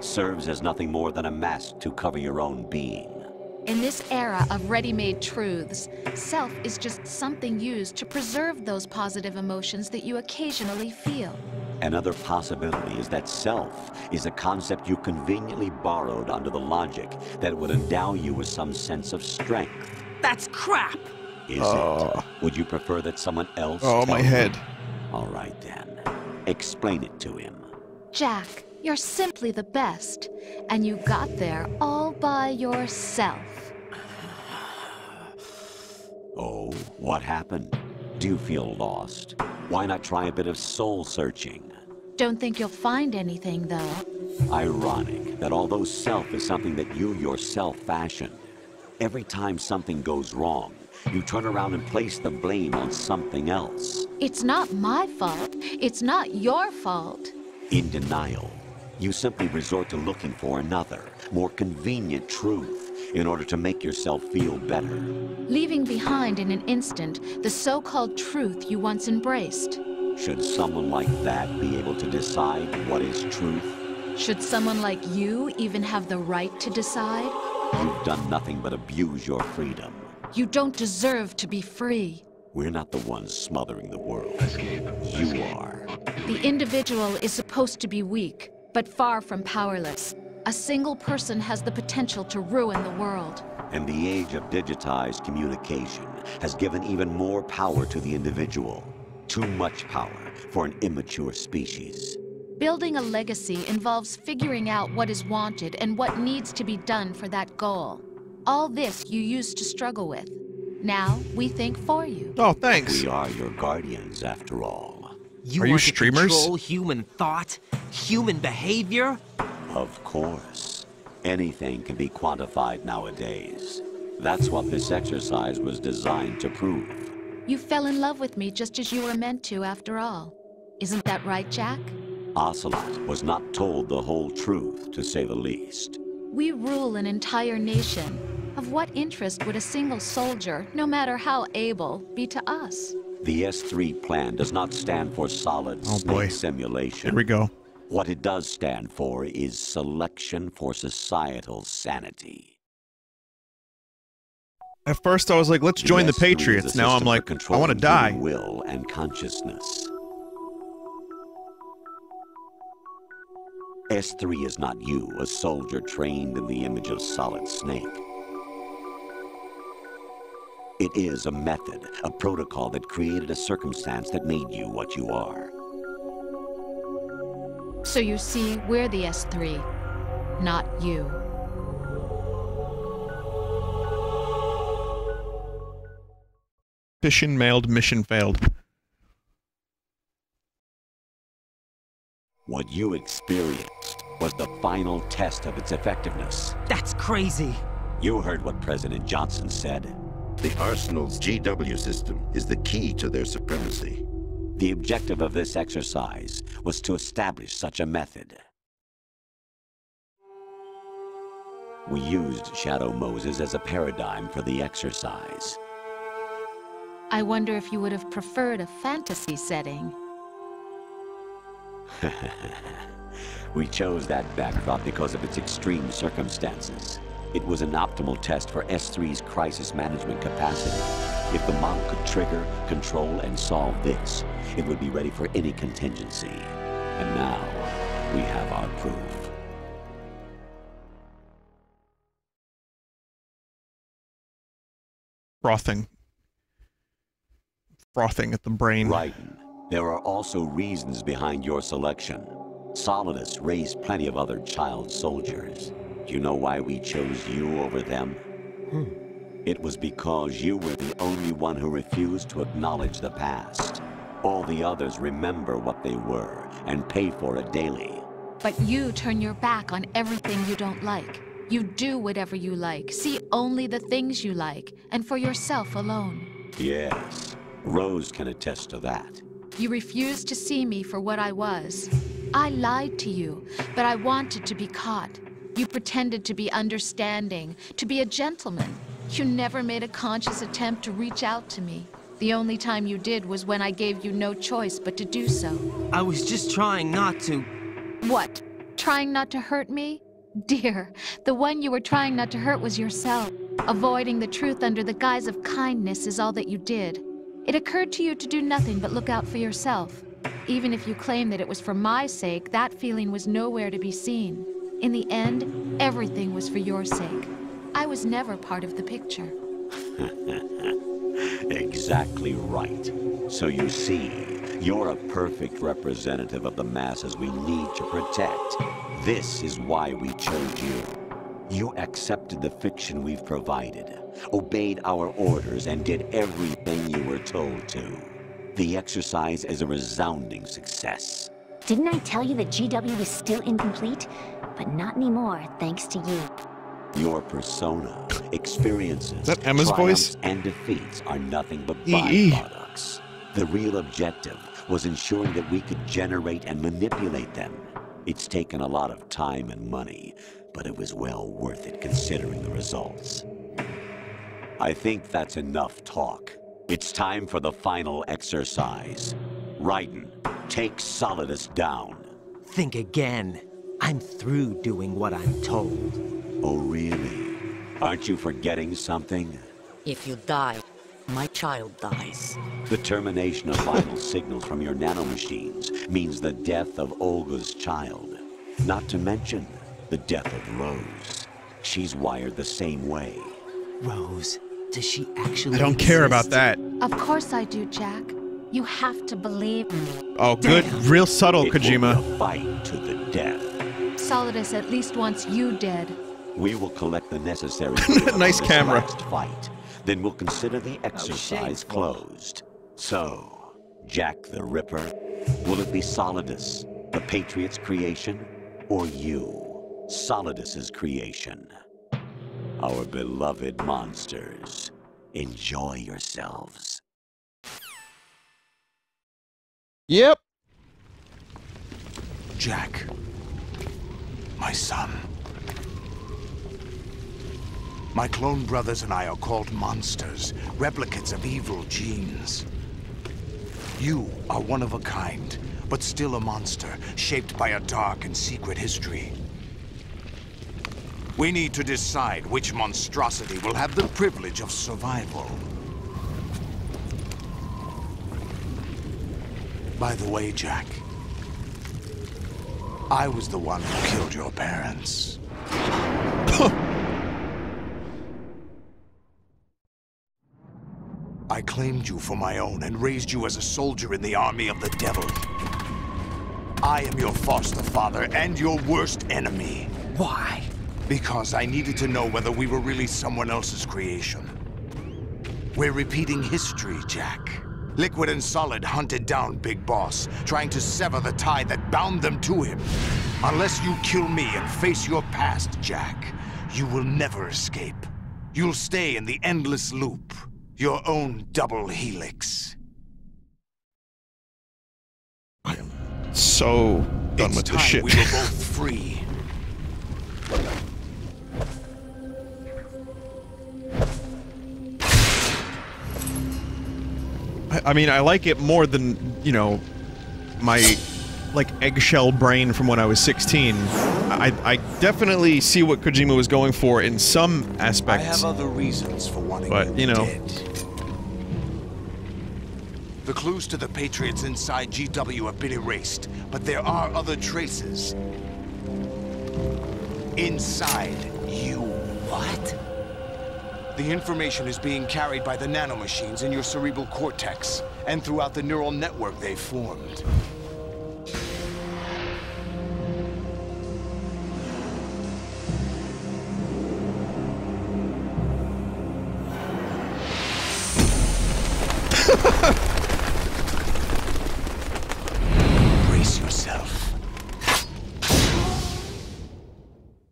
serves as nothing more than a mask to cover your own being. In this era of ready-made truths, self is just something used to preserve those positive emotions that you occasionally feel. Another possibility is that self is a concept you conveniently borrowed under the logic that it would endow you with some sense of strength. That's crap. Is Oh. it? Uh. Would you prefer that someone else? Oh, tell my you? head. All right then. Explain it to him. Jack, you're simply the best. And you got there all by yourself. Oh, what happened? Do you feel lost? Why not try a bit of soul searching? Don't think you'll find anything, though. Ironic that although self is something that you yourself fashioned, every time something goes wrong, you turn around and place the blame on something else. It's not my fault. It's not your fault. In denial, you simply resort to looking for another, more convenient truth in order to make yourself feel better. Leaving behind in an instant the so-called truth you once embraced. Should someone like that be able to decide what is truth? Should someone like you even have the right to decide? You've done nothing but abuse your freedom. You don't deserve to be free. We're not the ones smothering the world. Escape. You are. The individual is supposed to be weak, but far from powerless. A single person has the potential to ruin the world. And the age of digitized communication has given even more power to the individual. Too much power for an immature species. Building a legacy involves figuring out what is wanted and what needs to be done for that goal. All this you used to struggle with. Now, we think for you. Oh, thanks. We are your guardians, after all. You Are you streamers? control human thought, human behavior? Of course. Anything can be quantified nowadays. That's what this exercise was designed to prove. You fell in love with me just as you were meant to, after all. Isn't that right, Jack? Ocelot was not told the whole truth, to say the least. We rule an entire nation. Of what interest would a single soldier, no matter how able, be to us? The S3 plan does not stand for solid Oh, boy. simulation. Here we go. What it does stand for is selection for societal sanity. At first, I was like, let's join the S3 is a Patriots. Now I'm like, I want to die. Will and consciousness. S3 is not you, a soldier trained in the image of Solid Snake. It is a method, a protocol that created a circumstance that made you what you are. So you see, we're the S3, not you. Mission mailed, mission failed. What you experienced was the final test of its effectiveness. That's crazy. You heard what President Johnson said. The Arsenal's GW system is the key to their supremacy. The objective of this exercise was to establish such a method. We used Shadow Moses as a paradigm for the exercise. I wonder if you would have preferred a fantasy setting. we chose that backdrop because of its extreme circumstances. It was an optimal test for S3's crisis management capacity. If the model could trigger, control, and solve this, it would be ready for any contingency. And now, we have our proof. Frothing. Frothing at the brain. Raiden, there are also reasons behind your selection. Solidus raised plenty of other child soldiers. Do you know why we chose you over them? Hmm. It was because you were the only one who refused to acknowledge the past. All the others remember what they were and pay for it daily. But you turn your back on everything you don't like. You do whatever you like, see only the things you like, and for yourself alone. Yes, Rose can attest to that. You refused to see me for what I was. I lied to you, but I wanted to be caught. You pretended to be understanding, to be a gentleman. You never made a conscious attempt to reach out to me. The only time you did was when I gave you no choice but to do so. I was just trying not to. What? Trying not to hurt me? Dear, the one you were trying not to hurt was yourself. Avoiding the truth under the guise of kindness is all that you did. It occurred to you to do nothing but look out for yourself. Even if you claim that it was for my sake, that feeling was nowhere to be seen. In the end, everything was for your sake. I was never part of the picture. exactly right. So you see, you're a perfect representative of the masses we need to protect. This is why we chose you. You accepted the fiction we've provided, obeyed our orders, and did everything you were told to. The exercise is a resounding success. Didn't I tell you that GW is still incomplete? But not anymore, thanks to you. Your persona, experiences, Is that Emma's triumphs, voice? and defeats are nothing but EE. byproducts. The real objective was ensuring that we could generate and manipulate them. It's taken a lot of time and money, but it was well worth it considering the results. I think that's enough talk. It's time for the final exercise. Raiden, take Solidus down. Think again. I'm through doing what I'm told. Oh, really? Aren't you forgetting something? If you die, my child dies. The termination of vital signals from your nanomachines means the death of Olga's child. Not to mention the death of Rose. She's wired the same way. Rose, does she actually I don't care about that. Of course I do, Jack. You have to believe. Oh, good. Real subtle, It will be Kojima. fight to the death. Solidus at least wants you dead. We will collect the necessary Nice camera. last fight. Then we'll consider the oh, exercise closed. So, Jack the Ripper, will it be Solidus, the Patriot's creation, or you, Solidus's creation? Our beloved monsters, enjoy yourselves. Yep. Jack. My son. My clone brothers and I are called monsters, replicates of evil genes. You are one of a kind, but still a monster, shaped by a dark and secret history. We need to decide which monstrosity will have the privilege of survival. By the way, Jack, I was the one who killed your parents. I claimed you for my own and raised you as a soldier in the army of the devil. I am your foster father and your worst enemy. Why? Because I needed to know whether we were really someone else's creation. We're repeating history, Jack. Liquid and Solid hunted down Big Boss, trying to sever the tie that bound them to him. Unless you kill me and face your past, Jack, you will never escape. You'll stay in the endless loop, your own double helix. I am so done it's with this shit. we were both free. I, I mean, I like it more than, you know, my, like, eggshell brain from when I was 16. I, I definitely see what Kojima was going for in some aspects. I aspects. have other reasons for wanting But, you know. dead. The clues to the Patriots inside GW have been erased, but there are other traces. Inside you. What? The information is being carried by the nanomachines in your cerebral cortex, and throughout the neural network they've formed. Brace yourself.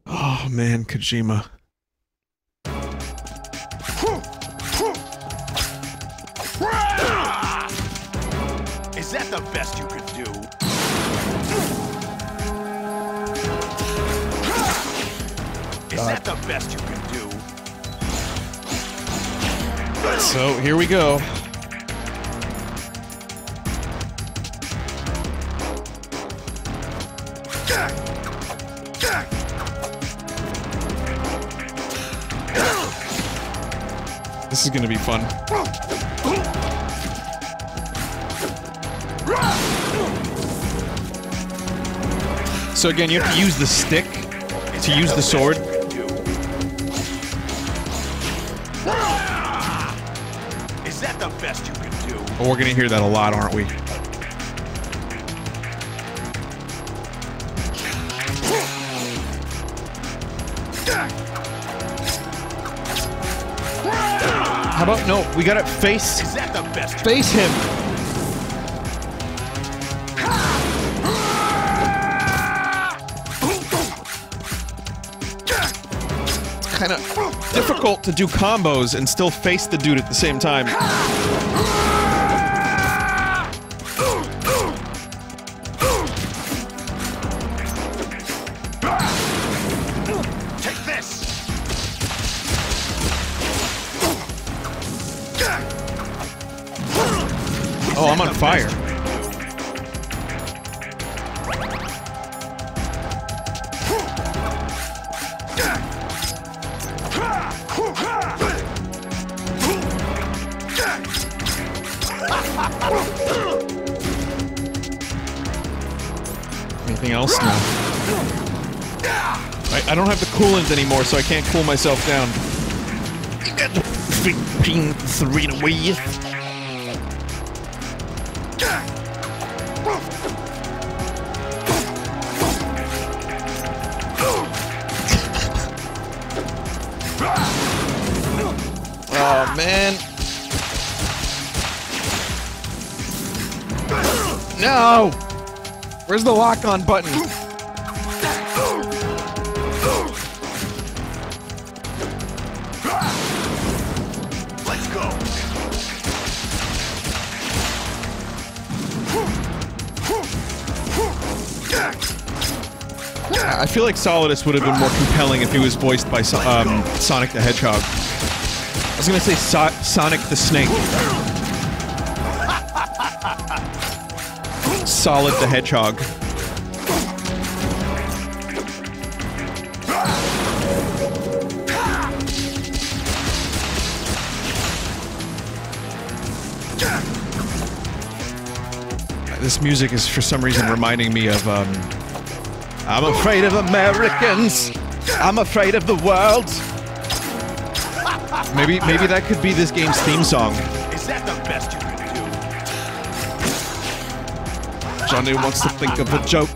Oh man, Kojima. Go. This is gonna be fun. So again, you have to use the stick to use the sword. We're gonna hear that a lot, aren't we? How about no? We gotta face Is that the best? face him. It's kind of difficult to do combos and still face the dude at the same time. So I can't cool myself down. Three away. Oh man. No! Where's the lock on button? Feel like Solidus would have been more compelling if he was voiced by So- um, Sonic the Hedgehog. I was gonna say so Sonic the Snake. Solid the Hedgehog. This music is for some reason reminding me of um, I'm afraid of Americans. I'm afraid of the world. Maybe maybe that could be this game's theme song. Is that the best you can do? Johnny wants to think of a joke.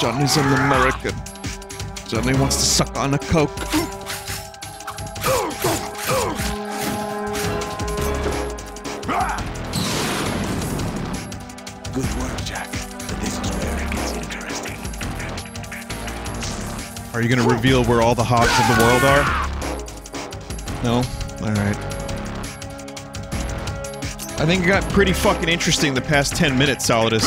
Johnny's an American. Johnny wants to suck on a coke. Are you gonna reveal where all the hogs of the world are? No? Alright. I think it got pretty fucking interesting the past 10 minutes, Solidus.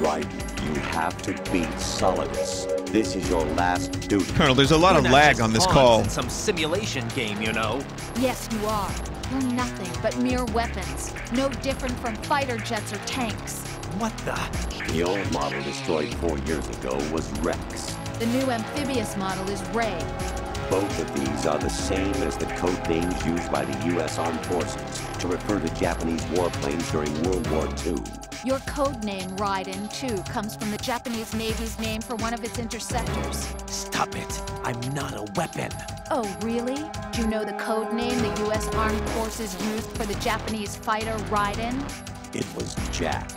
Right, you have to beat Solidus. This is your last duty. Colonel, there's a lot of lag on this call. In some simulation game, you know. Yes, you are. You're nothing but mere weapons. No different from fighter jets or tanks. What the? The old model destroyed four years ago was Rex. The new amphibious model is Ray. Both of these are the same as the code names used by the U.S. Armed Forces to refer to Japanese warplanes during World War II. Your code name, Raiden, too, comes from the Japanese Navy's name for one of its interceptors. Stop it. I'm not a weapon. Oh, really? Do you know the code name the U.S. Armed Forces used for the Japanese fighter Raiden? It was Jack.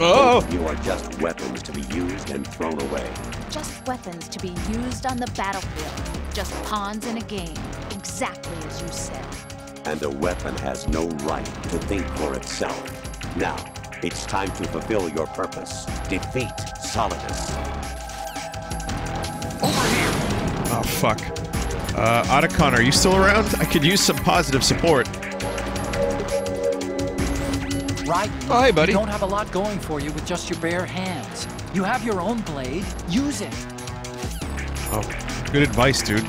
Oh! You are just weapons to be used and thrown away. Just weapons to be used on the battlefield. Just pawns in a game. Exactly as you said. And a weapon has no right to think for itself. Now, it's time to fulfill your purpose. Defeat Solidus. Over here! Oh, fuck. Uh, Otacon, are you still around? I could use some positive support. Right? Oh, hey, buddy. You don't have a lot going for you with just your bare hands. You have your own blade. Use it. Oh, good advice, dude.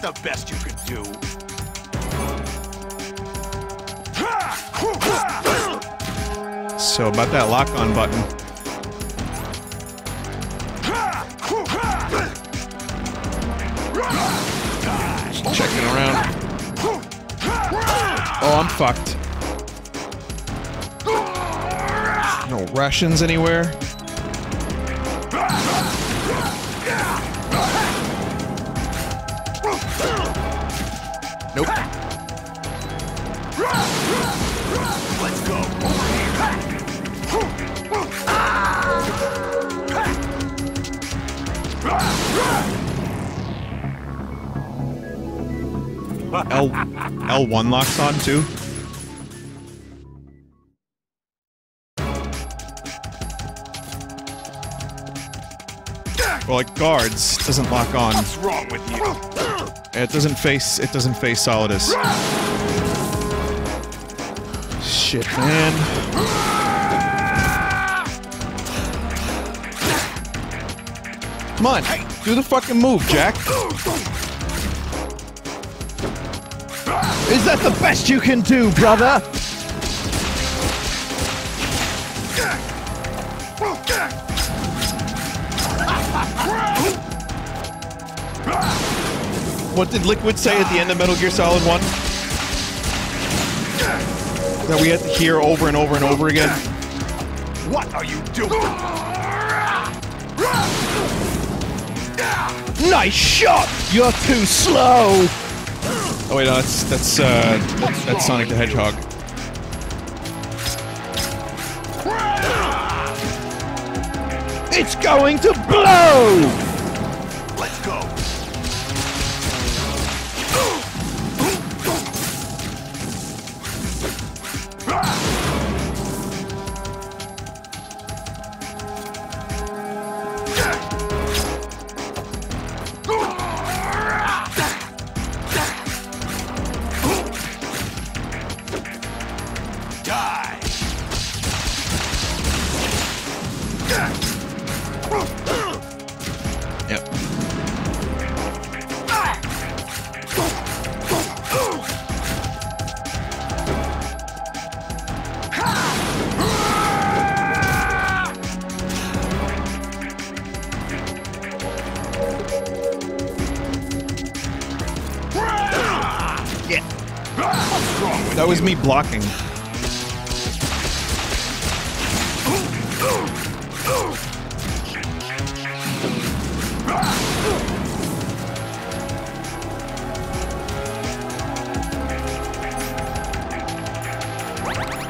The best you could do? So about that lock on button. Just checking around. Oh, I'm fucked. No rations anywhere. L1 locks on too. Well, like guards doesn't lock on. What's wrong with you? It doesn't face. It doesn't face Solidus. Shit, man. Come on, do the fucking move, Jack. Is that the best you can do, brother? What did Liquid say at the end of Metal Gear Solid 1? That we had to hear over and over and over again? What are you doing? Nice shot! You're too slow! Oh wait, no, that's that's uh that's, that's Sonic the Hedgehog. It's going to blow! Me blocking.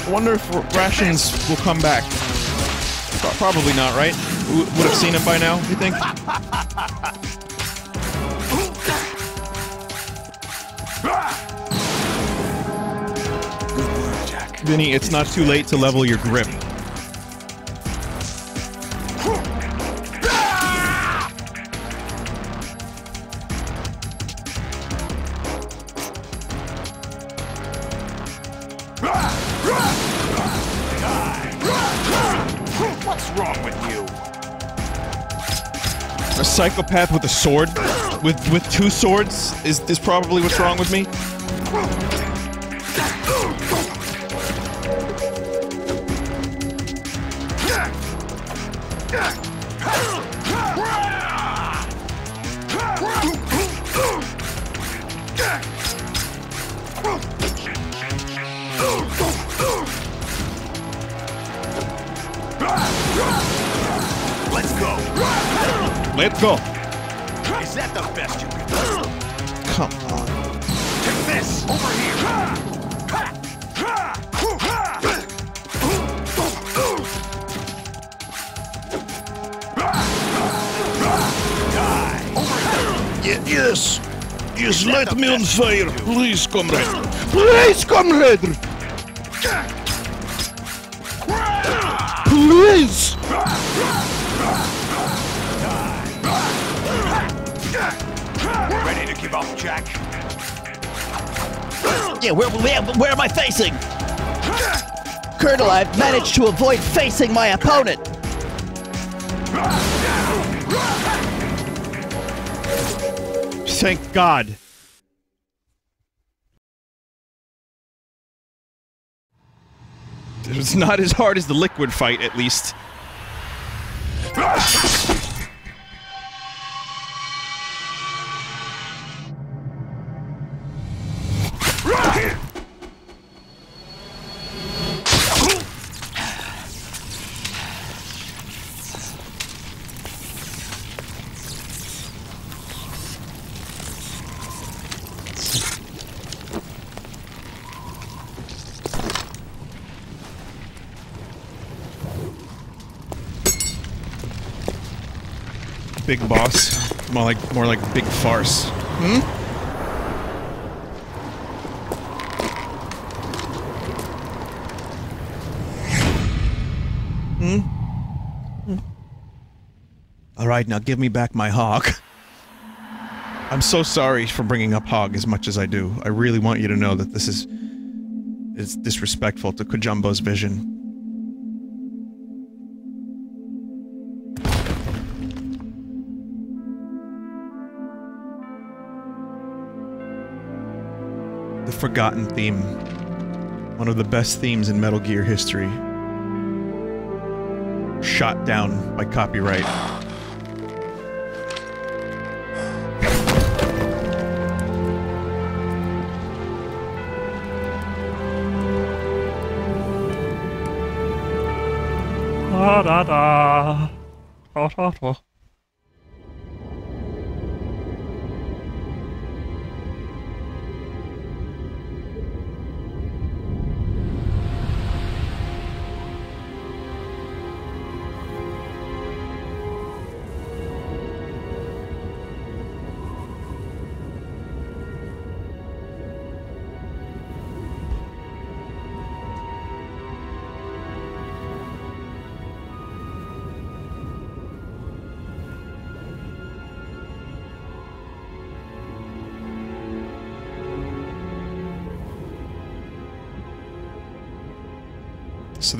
I wonder if rations will come back. Probably not, right? Would have seen it by now, you think? Vinny, it's not too late to level your grip. What's wrong with you? A psychopath with a sword, with with two swords, is is probably what's wrong with me. Fire. Please, comrade. Please, comrade! Please! Ready to give up, Jack? Yeah, where, where, where am I facing? Colonel, I've managed to avoid facing my opponent. Thank God. It's not as hard as the liquid fight, at least. Big boss. More like more like big farce. Hmm? Hmm? Hmm. All right, now give me back my hog. I'm so sorry for bringing up hog as much as I do. I really want you to know that this is is disrespectful to Kojumbo's vision. Forgotten theme. One of the best themes in Metal Gear history. Shot down by copyright. Da da da.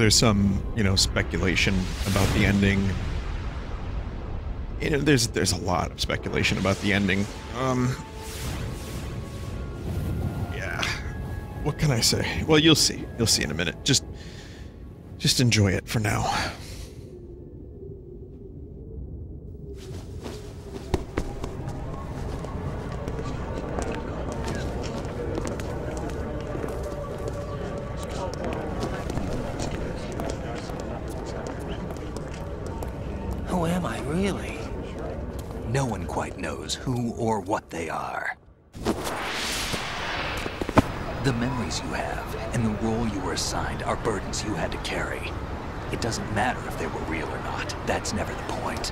There's some, you know, speculation about the ending. You know, there's there's a lot of speculation about the ending. Um Yeah. What can I say? Well, you'll see. You'll see in a minute. Just just enjoy it for now. It doesn't matter if they were real or not. That's never the point.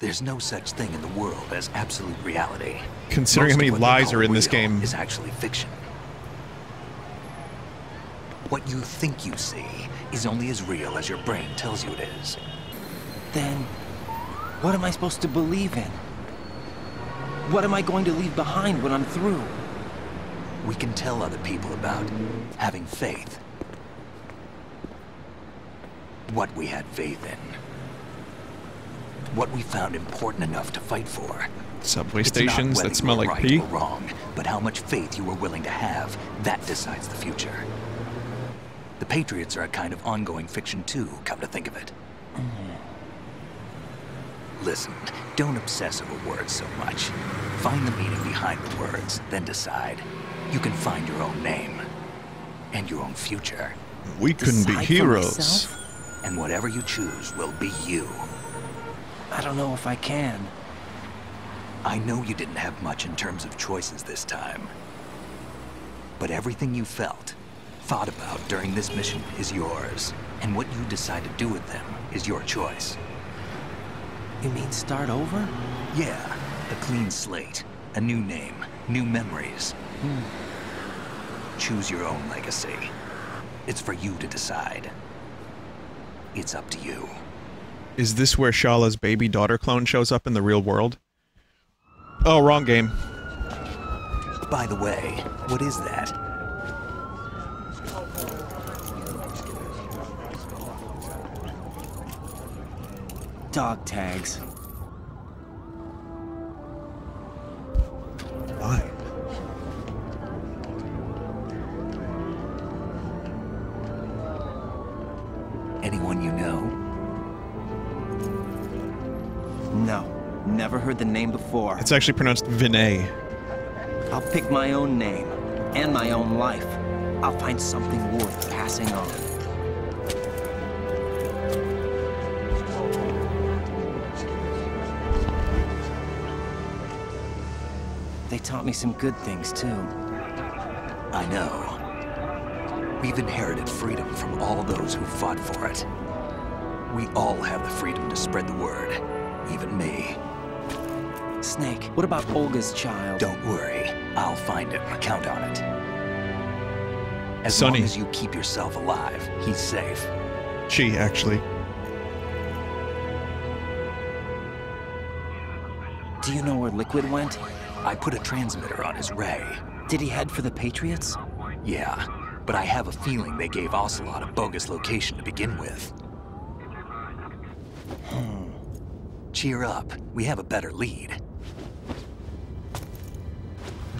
There's no such thing in the world as absolute reality. Considering how many of what they lies are in this game. is actually fiction. What you think you see is only as real as your brain tells you it is. Then, what am I supposed to believe in? What am I going to leave behind when I'm through? We can tell other people about having faith. What we had faith in. What we found important enough to fight for. Subway It's stations that smell like right pee. or wrong, but how much faith you were willing to have. That decides the future. The Patriots are a kind of ongoing fiction too, come to think of it. Listen, don't obsess over words so much. Find the meaning behind the words, then decide. You can find your own name. And your own future. We couldn't be heroes. myself? And whatever you choose will be you. I don't know if I can. I know you didn't have much in terms of choices this time. But everything you felt, thought about during this mission is yours. And what you decide to do with them is your choice. You mean start over? Yeah, a clean slate, a new name, new memories. Hmm. Choose your own legacy. It's for you to decide. It's up to you. Is this where Shala's baby daughter clone shows up in the real world? Oh, wrong game. By the way, what is that? Dog tags. Before. It's actually pronounced Vinay. I'll pick my own name and my own life. I'll find something worth passing on. They taught me some good things, too. I know. We've inherited freedom from all those who fought for it. We all have the freedom to spread the word, even me. Snake, what about Olga's child? Don't worry, I'll find him. Count on it. As Sunny. long as you keep yourself alive, he's safe. She, actually. Do you know where Liquid went? I put a transmitter on his ray. Did he head for the Patriots? Yeah, but I have a feeling they gave Ocelot a bogus location to begin with. Hmm. Cheer up, we have a better lead.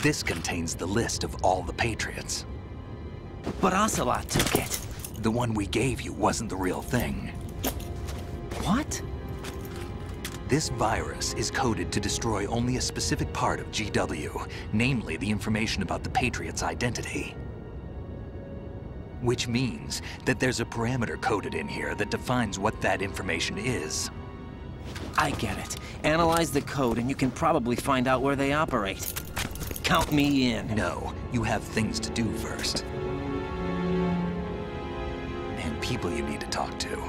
This contains the list of all the Patriots. But Ocelot took it. The one we gave you wasn't the real thing. What? This virus is coded to destroy only a specific part of GW, namely the information about the Patriot's identity. Which means that there's a parameter coded in here that defines what that information is. I get it. Analyze the code and you can probably find out where they operate. Count me in. No, you have things to do first. And people you need to talk to.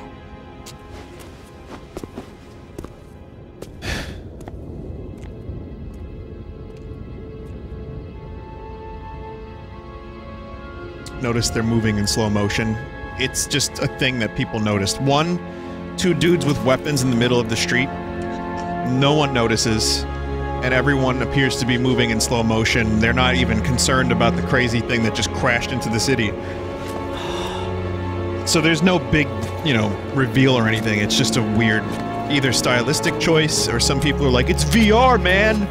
Notice they're moving in slow motion. It's just a thing that people noticed. One, two dudes with weapons in the middle of the street. No one notices. And everyone appears to be moving in slow motion. They're not even concerned about the crazy thing that just crashed into the city. So there's no big, you know, reveal or anything. It's just a weird, either stylistic choice or some people are like, it's VR, man!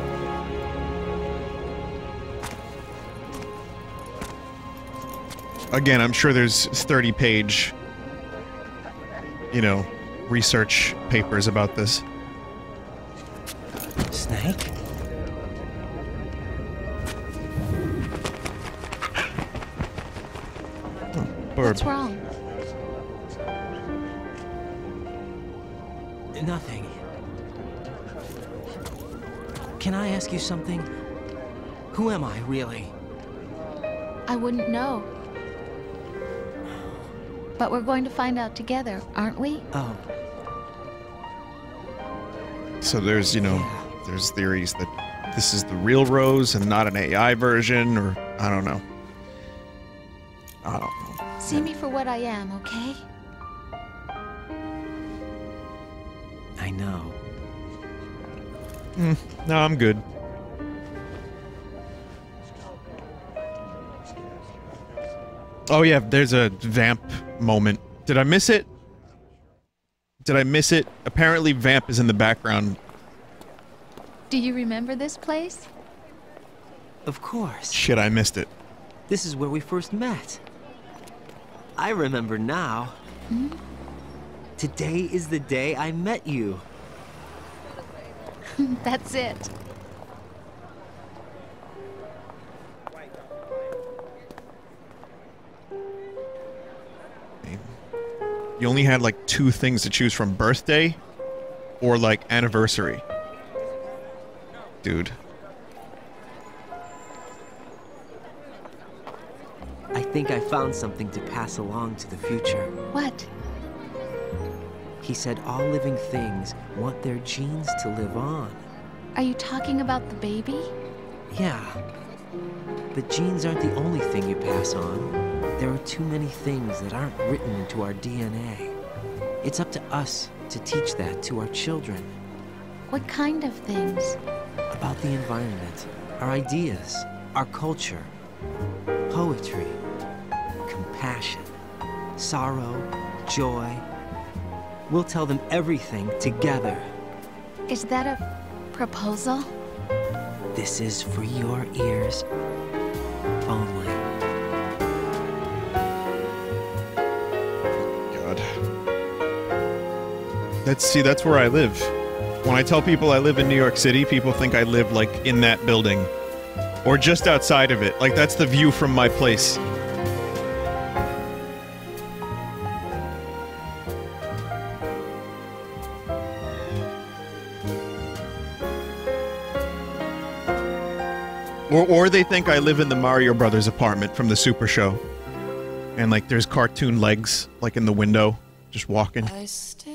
Again, I'm sure there's 30 page, you know, research papers about this. What's wrong? Nothing. Can I ask you something? Who am I, really? I wouldn't know. But we're going to find out together, aren't we? Oh, So there's, you know, there's theories that this is the real Rose and not an AI version, or I don't know. What I am, okay? I know. Mm, no, I'm good. Oh yeah, there's a vamp moment. Did I miss it? Did I miss it? Apparently vamp is in the background. Do you remember this place? Of course. Shit, I missed it. This is where we first met. I remember now. Hmm? Today is the day I met you. That's it. You only had like two things to choose from birthday or like anniversary. Dude. Think I found something to pass along to the future. What? He said all living things want their genes to live on. Are you talking about the baby? Yeah. But genes aren't the only thing you pass on. There are too many things that aren't written into our DNA. It's up to us to teach that to our children. What kind of things? About the environment, our ideas, our culture, poetry, compassion, sorrow, joy. We'll tell them everything together. Is that a proposal? This is for your ears only. God. Let's see, that's where I live. When I tell people I live in New York City, people think I live like in that building or just outside of it. Like that's the view from my place. Or, or they think I live in the Mario Brothers apartment from the Super Show. And like there's cartoon legs like in the window just walking. I stare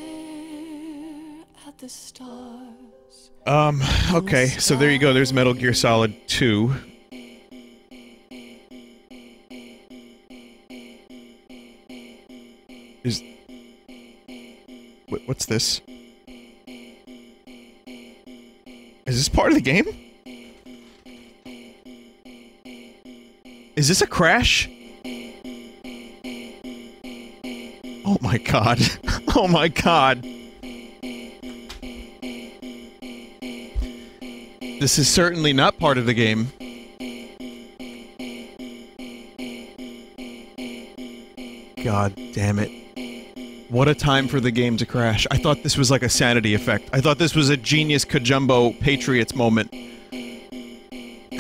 at the stars. Um okay, so there you go. There's Metal Gear Solid 2. Is what's this? Is this part of the game? Is this a crash? Oh my god. Oh my god. This is certainly not part of the game. God damn it. What a time for the game to crash. I thought this was like a sanity effect. I thought this was a genius Kojumbo Patriots moment.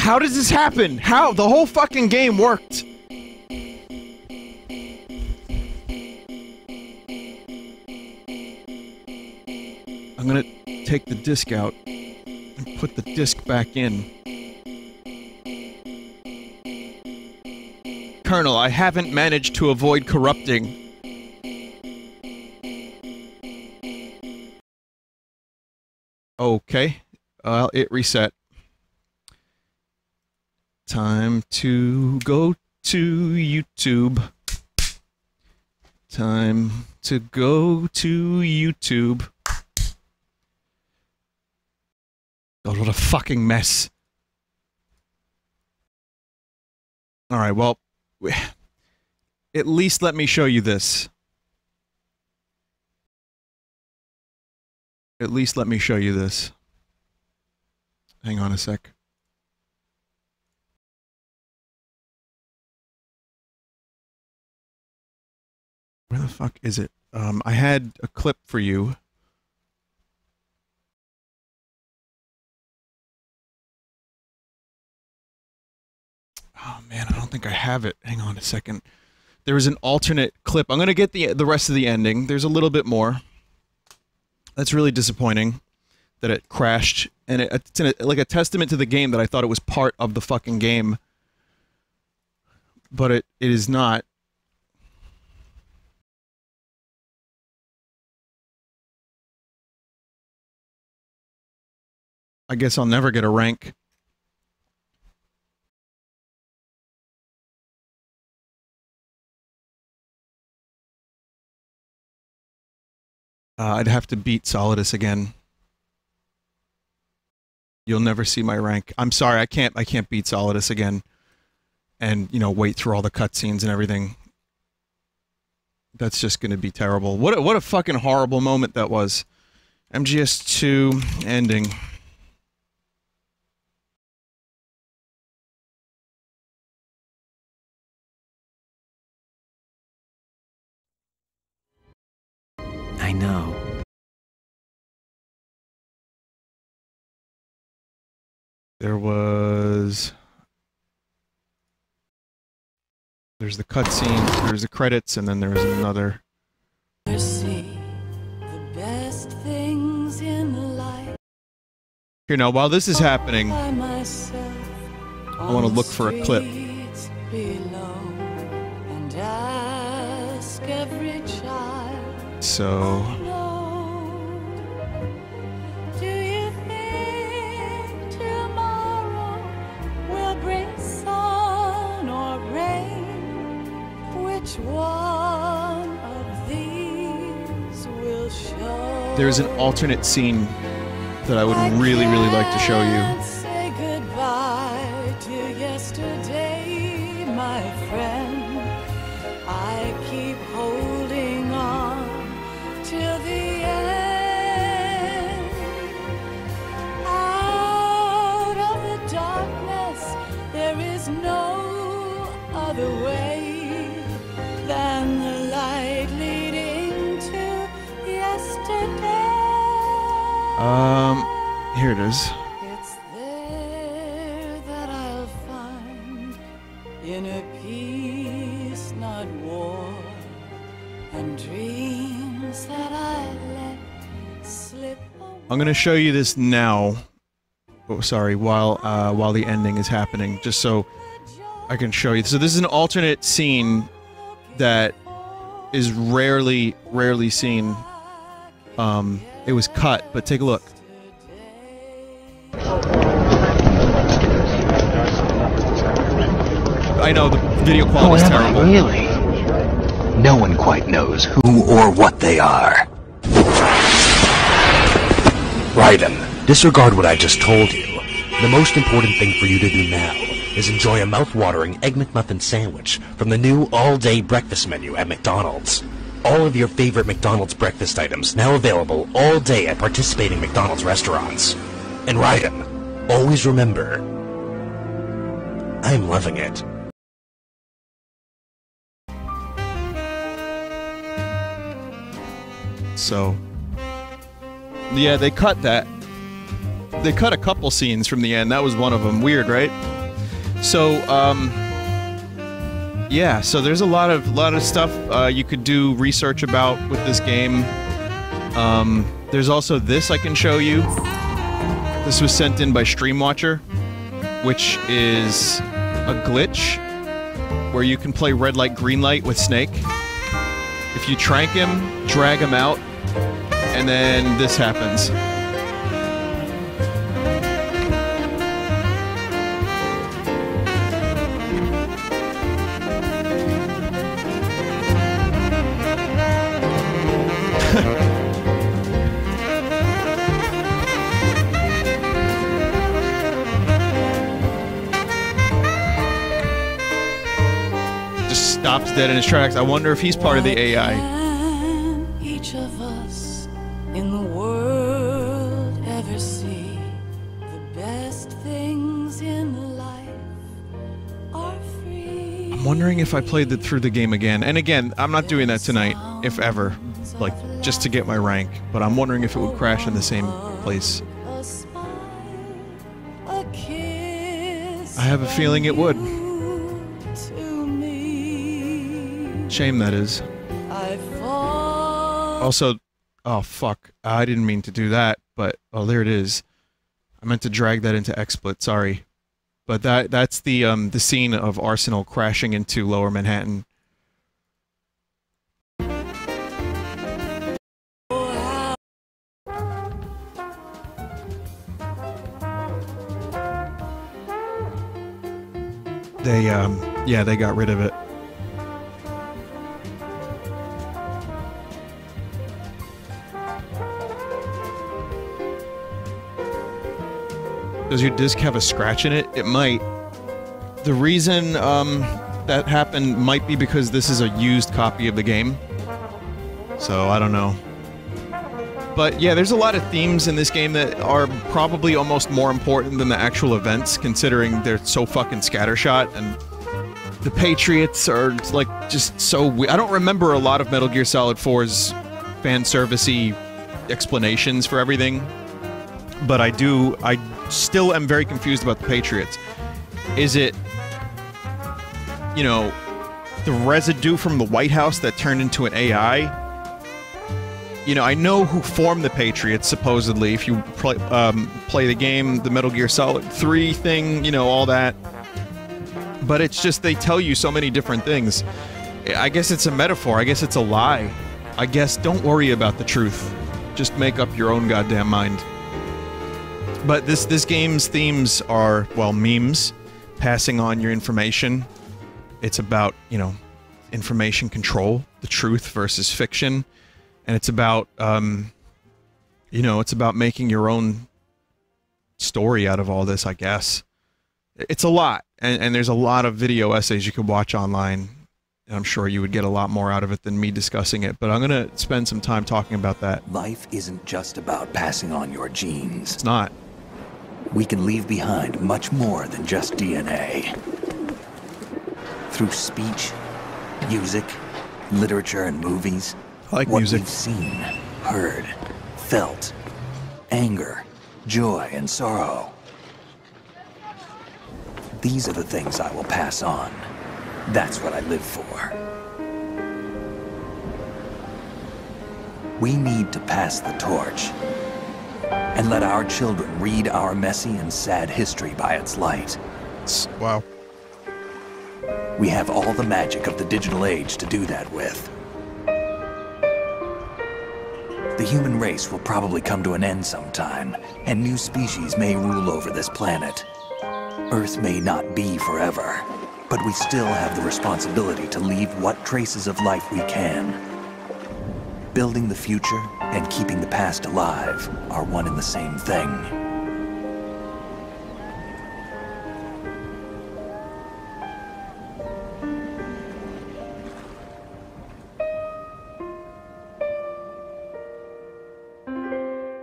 How does this happen? How? The whole fucking game worked. I'm gonna take the disc out and put the disc back in. Colonel, I haven't managed to avoid corrupting. Okay. Well, it reset. Time to go to YouTube. Time to go to YouTube. God, what a fucking mess. Alright, well, at least let me show you this. At least let me show you this. Hang on a sec. Where the fuck is it? Um, I had a clip for you. Oh man, I don't think I have it. Hang on a second. There was an alternate clip. I'm gonna get the the rest of the ending. There's a little bit more. That's really disappointing that it crashed, and it, it's a, like a testament to the game that I thought it was part of the fucking game, but it it is not. I guess I'll never get a rank. Uh, I'd have to beat Solidus again. You'll never see my rank. I'm sorry, I can't. I can't beat Solidus again, and you know, wait through all the cutscenes and everything. That's just going to be terrible. What a, what a fucking horrible moment that was. MGS2 ending. I know. There was. There's the cutscene, there's the credits, and then there's another. See the best things in life Here, now, while this is happening, I want to look for a clip. Show? There's an alternate scene that I would really, really like to show you. I'm gonna show you this now. Oh, sorry, while uh, while the ending is happening, just so I can show you. So this is an alternate scene that is rarely rarely seen. Um, it was cut, but take a look. I know the video quality is Oh, terrible. really? No one quite knows who or what they are. Raiden, disregard what I just told you. The most important thing for you to do now is enjoy a mouth-watering Egg McMuffin sandwich from the new all-day breakfast menu at McDonald's. All of your favorite McDonald's breakfast items now available all day at participating McDonald's restaurants. And Raiden, always remember, I'm loving it. So, yeah, they cut that. They cut a couple scenes from the end. That was one of them. Weird, right? So, um, yeah. So there's a lot of lot of stuff uh, you could do research about with this game. Um, there's also this I can show you. This was sent in by Streamwatcher, which is a glitch where you can play red light, green light with Snake. If you trank him, drag him out, and then this happens. Just stops dead in his tracks. I wonder if he's part of the AI. If I played it through the game again. And again, I'm not doing that tonight, if ever. Like, just to get my rank. But I'm wondering if it would crash in the same place. I have a feeling it would. Shame that is. Also, oh fuck, I didn't mean to do that, but oh there it is. I meant to drag that into XSplit. Sorry, but that that's the um the scene of Arsenal crashing into Lower Manhattan. They um yeah they got rid of it. Does your disc have a scratch in it? It might. The reason um, that happened might be because this is a used copy of the game. So I don't know. But yeah, there's a lot of themes in this game that are probably almost more important than the actual events, considering they're so fucking scattershot and the Patriots are like just so. We- I don't remember a lot of Metal Gear Solid 4's fan servicey explanations for everything, but I do. I still am very confused about the Patriots. Is it, you know, the residue from the White House that turned into an AI? You know, I know who formed the Patriots, supposedly, if you play, um, play the game, the Metal Gear Solid 3 thing, you know, all that. But it's just they tell you so many different things. I guess it's a metaphor. I guess it's a lie. I guess don't worry about the truth. Just make up your own goddamn mind. But this this game's themes are well memes, passing on your information. It's about you know information control, the truth versus fiction, and it's about um, you know it's about making your own story out of all this. I guess it's a lot, and, and there's a lot of video essays you could watch online. And I'm sure you would get a lot more out of it than me discussing it. But I'm gonna spend some time talking about that. Life isn't just about passing on your genes. It's not. We can leave behind much more than just DNA. Through speech, music, literature, and movies, I like what music. we've seen, heard, felt, anger, joy, and sorrow. These are the things I will pass on. That's what I live for. We need to pass the torch and let our children read our messy and sad history by its light. Wow. We have all the magic of the digital age to do that with. The human race will probably come to an end sometime, and new species may rule over this planet. Earth may not be forever, but we still have the responsibility to leave what traces of life we can. Building the future and keeping the past alive are one and the same thing.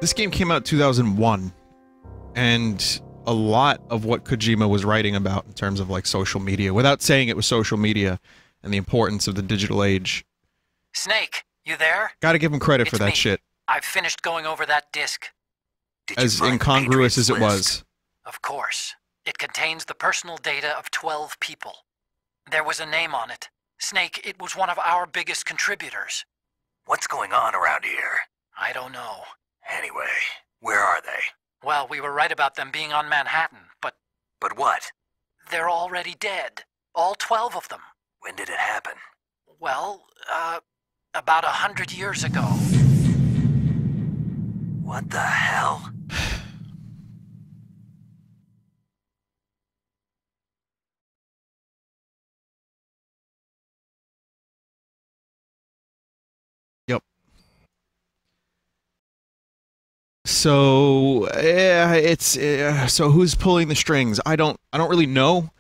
This game came out 2001, and a lot of what Kojima was writing about in terms of like social media, without saying it was social media and the importance of the digital age, Snake, you there? got to give him credit for that me. shit. I've finished going over that disc. As incongruous as it was. Of course. It contains the personal data of 12 people. There was a name on it. Snake, it was one of our biggest contributors. What's going on around here? I don't know. Anyway, where are they? Well, we were right about them being on Manhattan, but But what? they're already dead. All 12 of them. When did it happen? Well, uh, about a hundred years ago. What the hell? Yep. So yeah, it's uh, so who's pulling the strings? I don't I don't really know.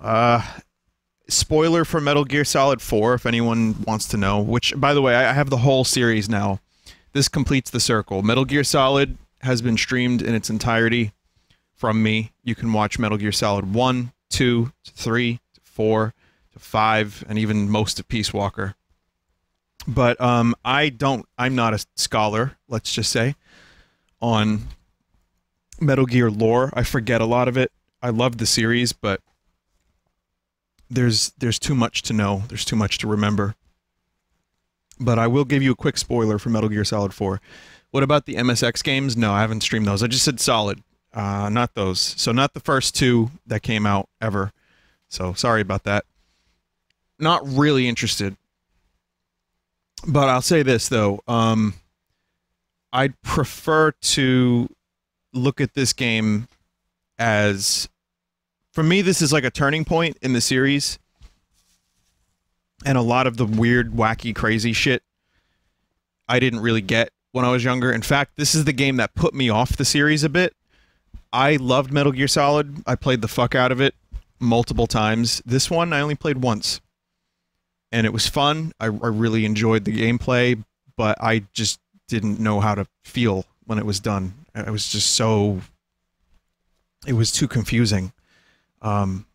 Uh, spoiler for Metal Gear Solid 4 if anyone wants to know. Which by the way, I have the whole series now. This completes the circle. Metal Gear Solid has been streamed in its entirety from me. You can watch Metal Gear Solid 1, 2, 3, 4, 5, and even most of Peace Walker but um, I don't. I'm not a scholar. Let's just say on Metal Gear lore. I forget a lot of it. I love the series, but there's there's too much to know. There's too much to remember. But I will give you a quick spoiler for Metal Gear Solid 4. What about the MSX games? No, I haven't streamed those. I just said Solid, uh, not those. So not the first two that came out ever. So sorry about that. Not really interested but I'll say this though, um, I'd prefer to look at this game as, for me, this is like a turning point in the series, and a lot of the weird, wacky, crazy shit I didn't really get when I was younger. In fact, this is the game that put me off the series a bit. I loved Metal Gear Solid. I played the fuck out of it multiple times. This one I only played once and it was fun. I, I really enjoyed the gameplay, but I just didn't know how to feel when it was done. It was just so. It was too confusing. Um,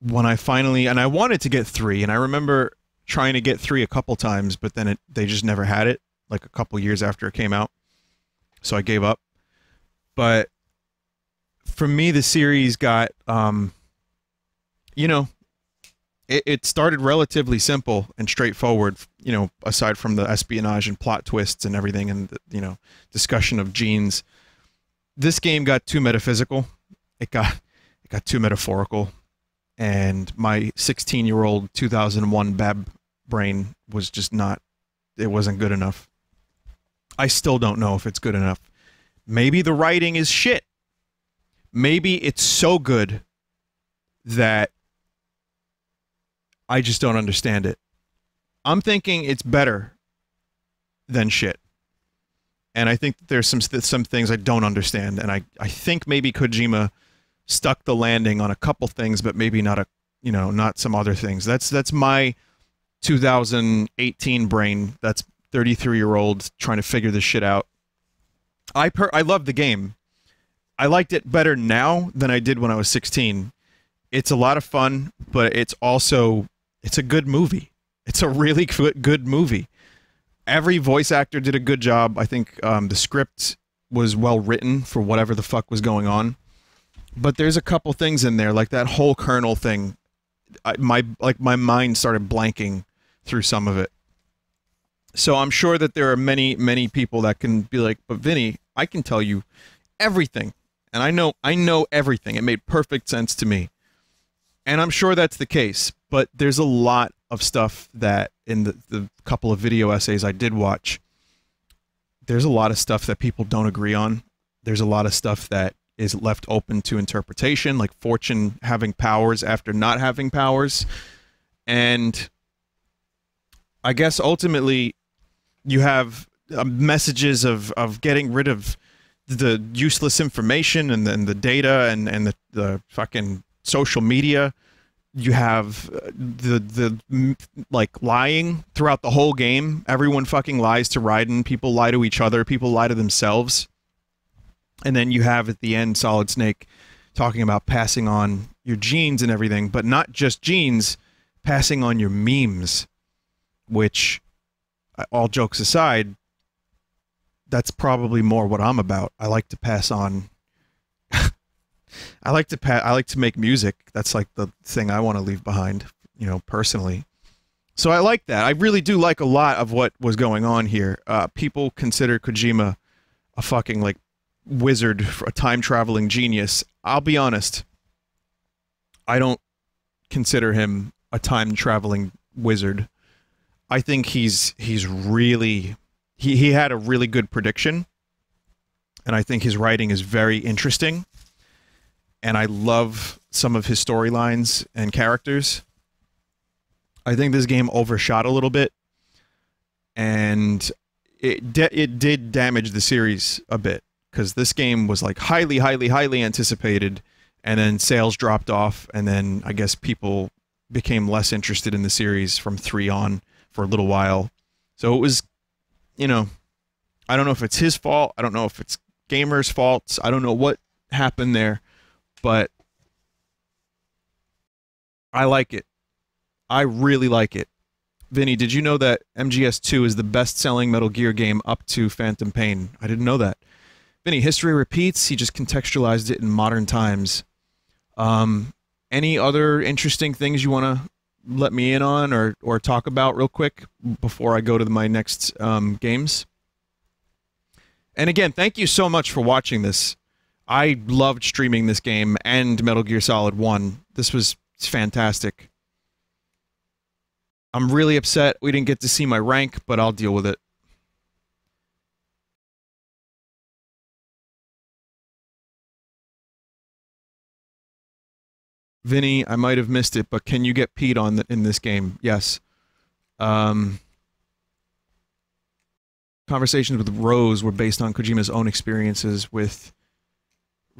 when I finally and I wanted to get three, and I remember trying to get three a couple times, but then it they just never had it. Like a couple years after it came out, so I gave up. But for me, the series got, um, you know, it, it started relatively simple and straightforward, you know, aside from the espionage and plot twists and everything and, the, you know, discussion of genes. This game got too metaphysical. It got got too metaphorical. And my 16-year-old 2001 Bab brain was just not it wasn't good enough. I still don't know if it's good enough. Maybe the writing is shit. Maybe it's so good that I just don't understand it. I'm thinking it's better than shit. And I think there's some some things I don't understand and I I think maybe Kojima stuck the landing on a couple things but maybe not a you know, not some other things. That's that's my 2018 brain. That's 33 year old trying to figure this shit out. I per I love the game. I liked it better now than I did when I was 16. It's a lot of fun, but it's also it's a good movie. It's a really good movie. Every voice actor did a good job. I think um, the script was well written for whatever the fuck was going on. But there's a couple things in there, like that whole kernel thing. I, my like my mind started blanking through some of it. So I'm sure that there are many many people that can be like, but Vinny, I can tell you everything, and I know I know everything. It made perfect sense to me, and I'm sure that's the case. But there's a lot of stuff that in the the couple of video essays I did watch, there's a lot of stuff that people don't agree on. There's a lot of stuff that is left open to interpretation, like Fortune having powers after not having powers. And I guess ultimately you have uh, messages of, of getting rid of the useless information and then the data and, and the, the fucking social media. You have uh, the the like lying throughout the whole game. Everyone fucking lies to Raiden. People lie to each other. People lie to themselves and then you have at the end Solid Snake talking about passing on your genes and everything, but not just genes, passing on your memes, which, uh, all jokes aside, that's probably more what I'm about. I like to pass on. I like to pa- I like to make music. That's like the thing I want to leave behind, you know, personally. So I like that. I really do like a lot of what was going on here. Uh, people consider Kojima a fucking like wizard, a time traveling genius. I'll be honest. I don't consider him a time traveling wizard. I think he's he's really he, he had a really good prediction. And I think his writing is very interesting. And I love some of his storylines and characters. I think this game overshot a little bit. And it it did damage the series a bit because this game was like highly, highly, highly anticipated, and then sales dropped off, and then I guess people became less interested in the series from three on for a little while. So it was, you know, I don't know if it's his fault. I don't know if it's gamers' faults. I don't know what happened there, but I like it. I really like it. Vinny, did you know that MGS2 is the best selling Metal Gear game up to Phantom Pain? I didn't know that. Vinny, history repeats. He just contextualized it in modern times. Um, any other interesting things you want to let me in on or, or talk about real quick before I go to my next um, games? And again, thank you so much for watching this. I loved streaming this game and Metal Gear Solid 1. This was fantastic. I'm really upset we didn't get to see my rank, but I'll deal with it. Vinny, I might have missed it, but can you get Pete on the, in this game? Yes. Um, conversations with Rose were based on Kojima's own experiences with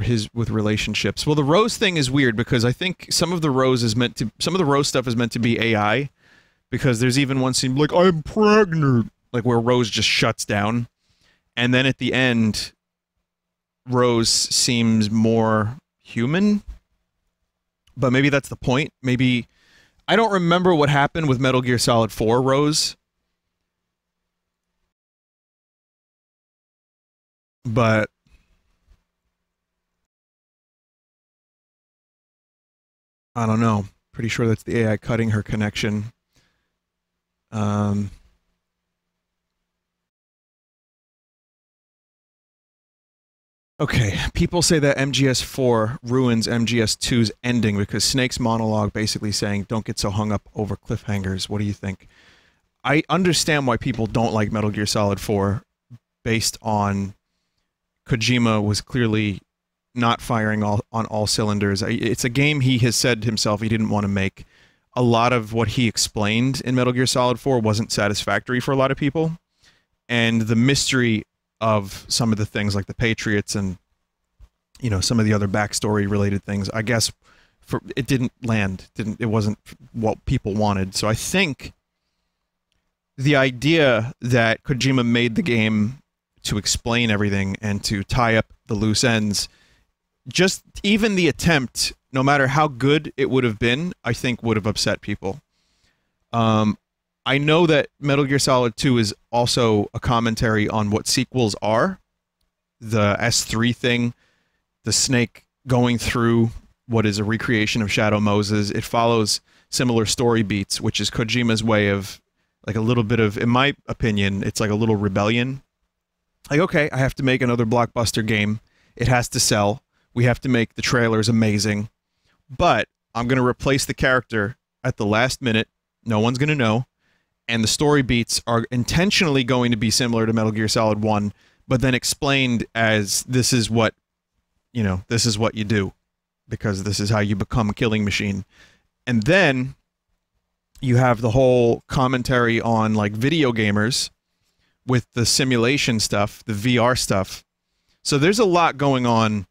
his with relationships. Well, the Rose thing is weird because I think some of the Rose is meant to some of the Rose stuff is meant to be AI because there's even one scene like I'm pregnant, like where Rose just shuts down, and then at the end, Rose seems more human but maybe that's the point. Maybe I don't remember what happened with Metal Gear Solid 4 Rose. But I don't know. Pretty sure that's the AI cutting her connection. Um Okay, people say that MGS4 ruins MGS2's ending because Snake's monologue basically saying, don't get so hung up over cliffhangers. What do you think? I understand why people don't like Metal Gear Solid 4 based on Kojima was clearly not firing all, on all cylinders. It's a game he has said himself he didn't want to make. A lot of what he explained in Metal Gear Solid 4 wasn't satisfactory for a lot of people. And the mystery of some of the things like the Patriots and you know some of the other backstory related things. I guess for it didn't land, didn't it wasn't what people wanted. So I think the idea that Kojima made the game to explain everything and to tie up the loose ends, just even the attempt, no matter how good it would have been, I think would have upset people. Um, I know that Metal Gear Solid 2 is also a commentary on what sequels are. The S3 thing, the snake going through what is a recreation of Shadow Moses. It follows similar story beats, which is Kojima's way of like a little bit of, in my opinion, it's like a little rebellion. Like, okay, I have to make another blockbuster game. It has to sell. We have to make the trailers amazing. But I'm going to replace the character at the last minute. No one's going to know. And the story beats are intentionally going to be similar to Metal Gear Solid 1, but then explained as this is what, you know, this is what you do because this is how you become a killing machine. And then you have the whole commentary on like video gamers with the simulation stuff, the VR stuff. So there's a lot going on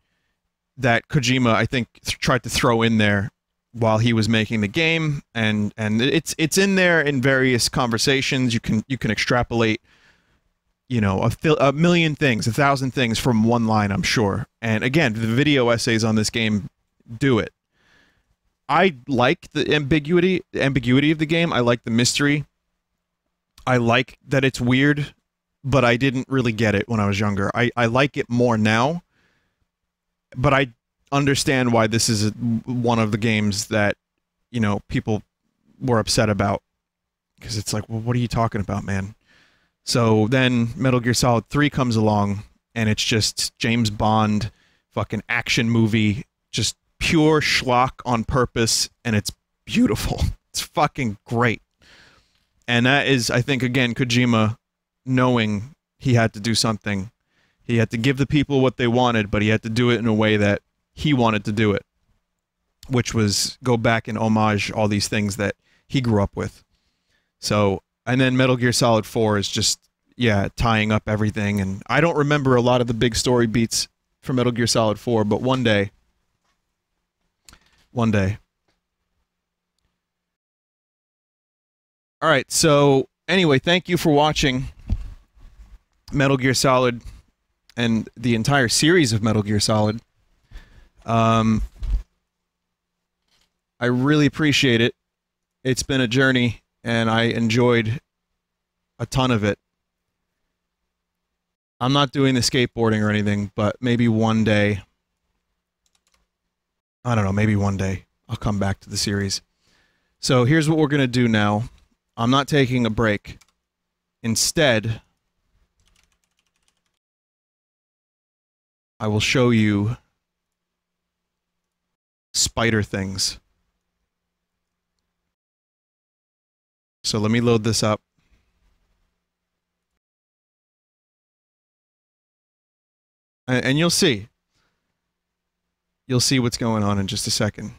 that Kojima I think th- tried to throw in there while he was making the game and and it's it's in there in various conversations. You can you can extrapolate you know a, a million things a thousand things from one line i'm sure. And again the video essays on this game do it. I like the ambiguity ambiguity of the game. I like the mystery. I like that it's weird but i didn't really get it when i was younger. I, I like it more now but i understand why this is one of the games that you know people were upset about. Because it's like well what are you talking about man? So then metal gear solid 3 comes along and it's just james bond fucking action movie just pure schlock on purpose and it's beautiful. It's fucking great. And that is i think again kojima knowing he had to do something. He had to give the people what they wanted but he had to do it in a way that he wanted to do it, which was go back and homage all these things that he grew up with. So, and then Metal Gear Solid 4 is just, yeah, tying up everything. And I don't remember a lot of the big story beats for Metal Gear Solid 4, but one day, one day. All right, so anyway, thank you for watching Metal Gear Solid and the entire series of Metal Gear Solid. Um, I really appreciate it. It's been a journey, and I enjoyed a ton of it. I'm not doing the skateboarding or anything, but maybe one day. I don't know, maybe one day I'll come back to the series. So here's what we're going to do now. I'm not taking a break. Instead, I will show you spider things. So let me load this up. And you'll see. You'll see what's going on in just a second.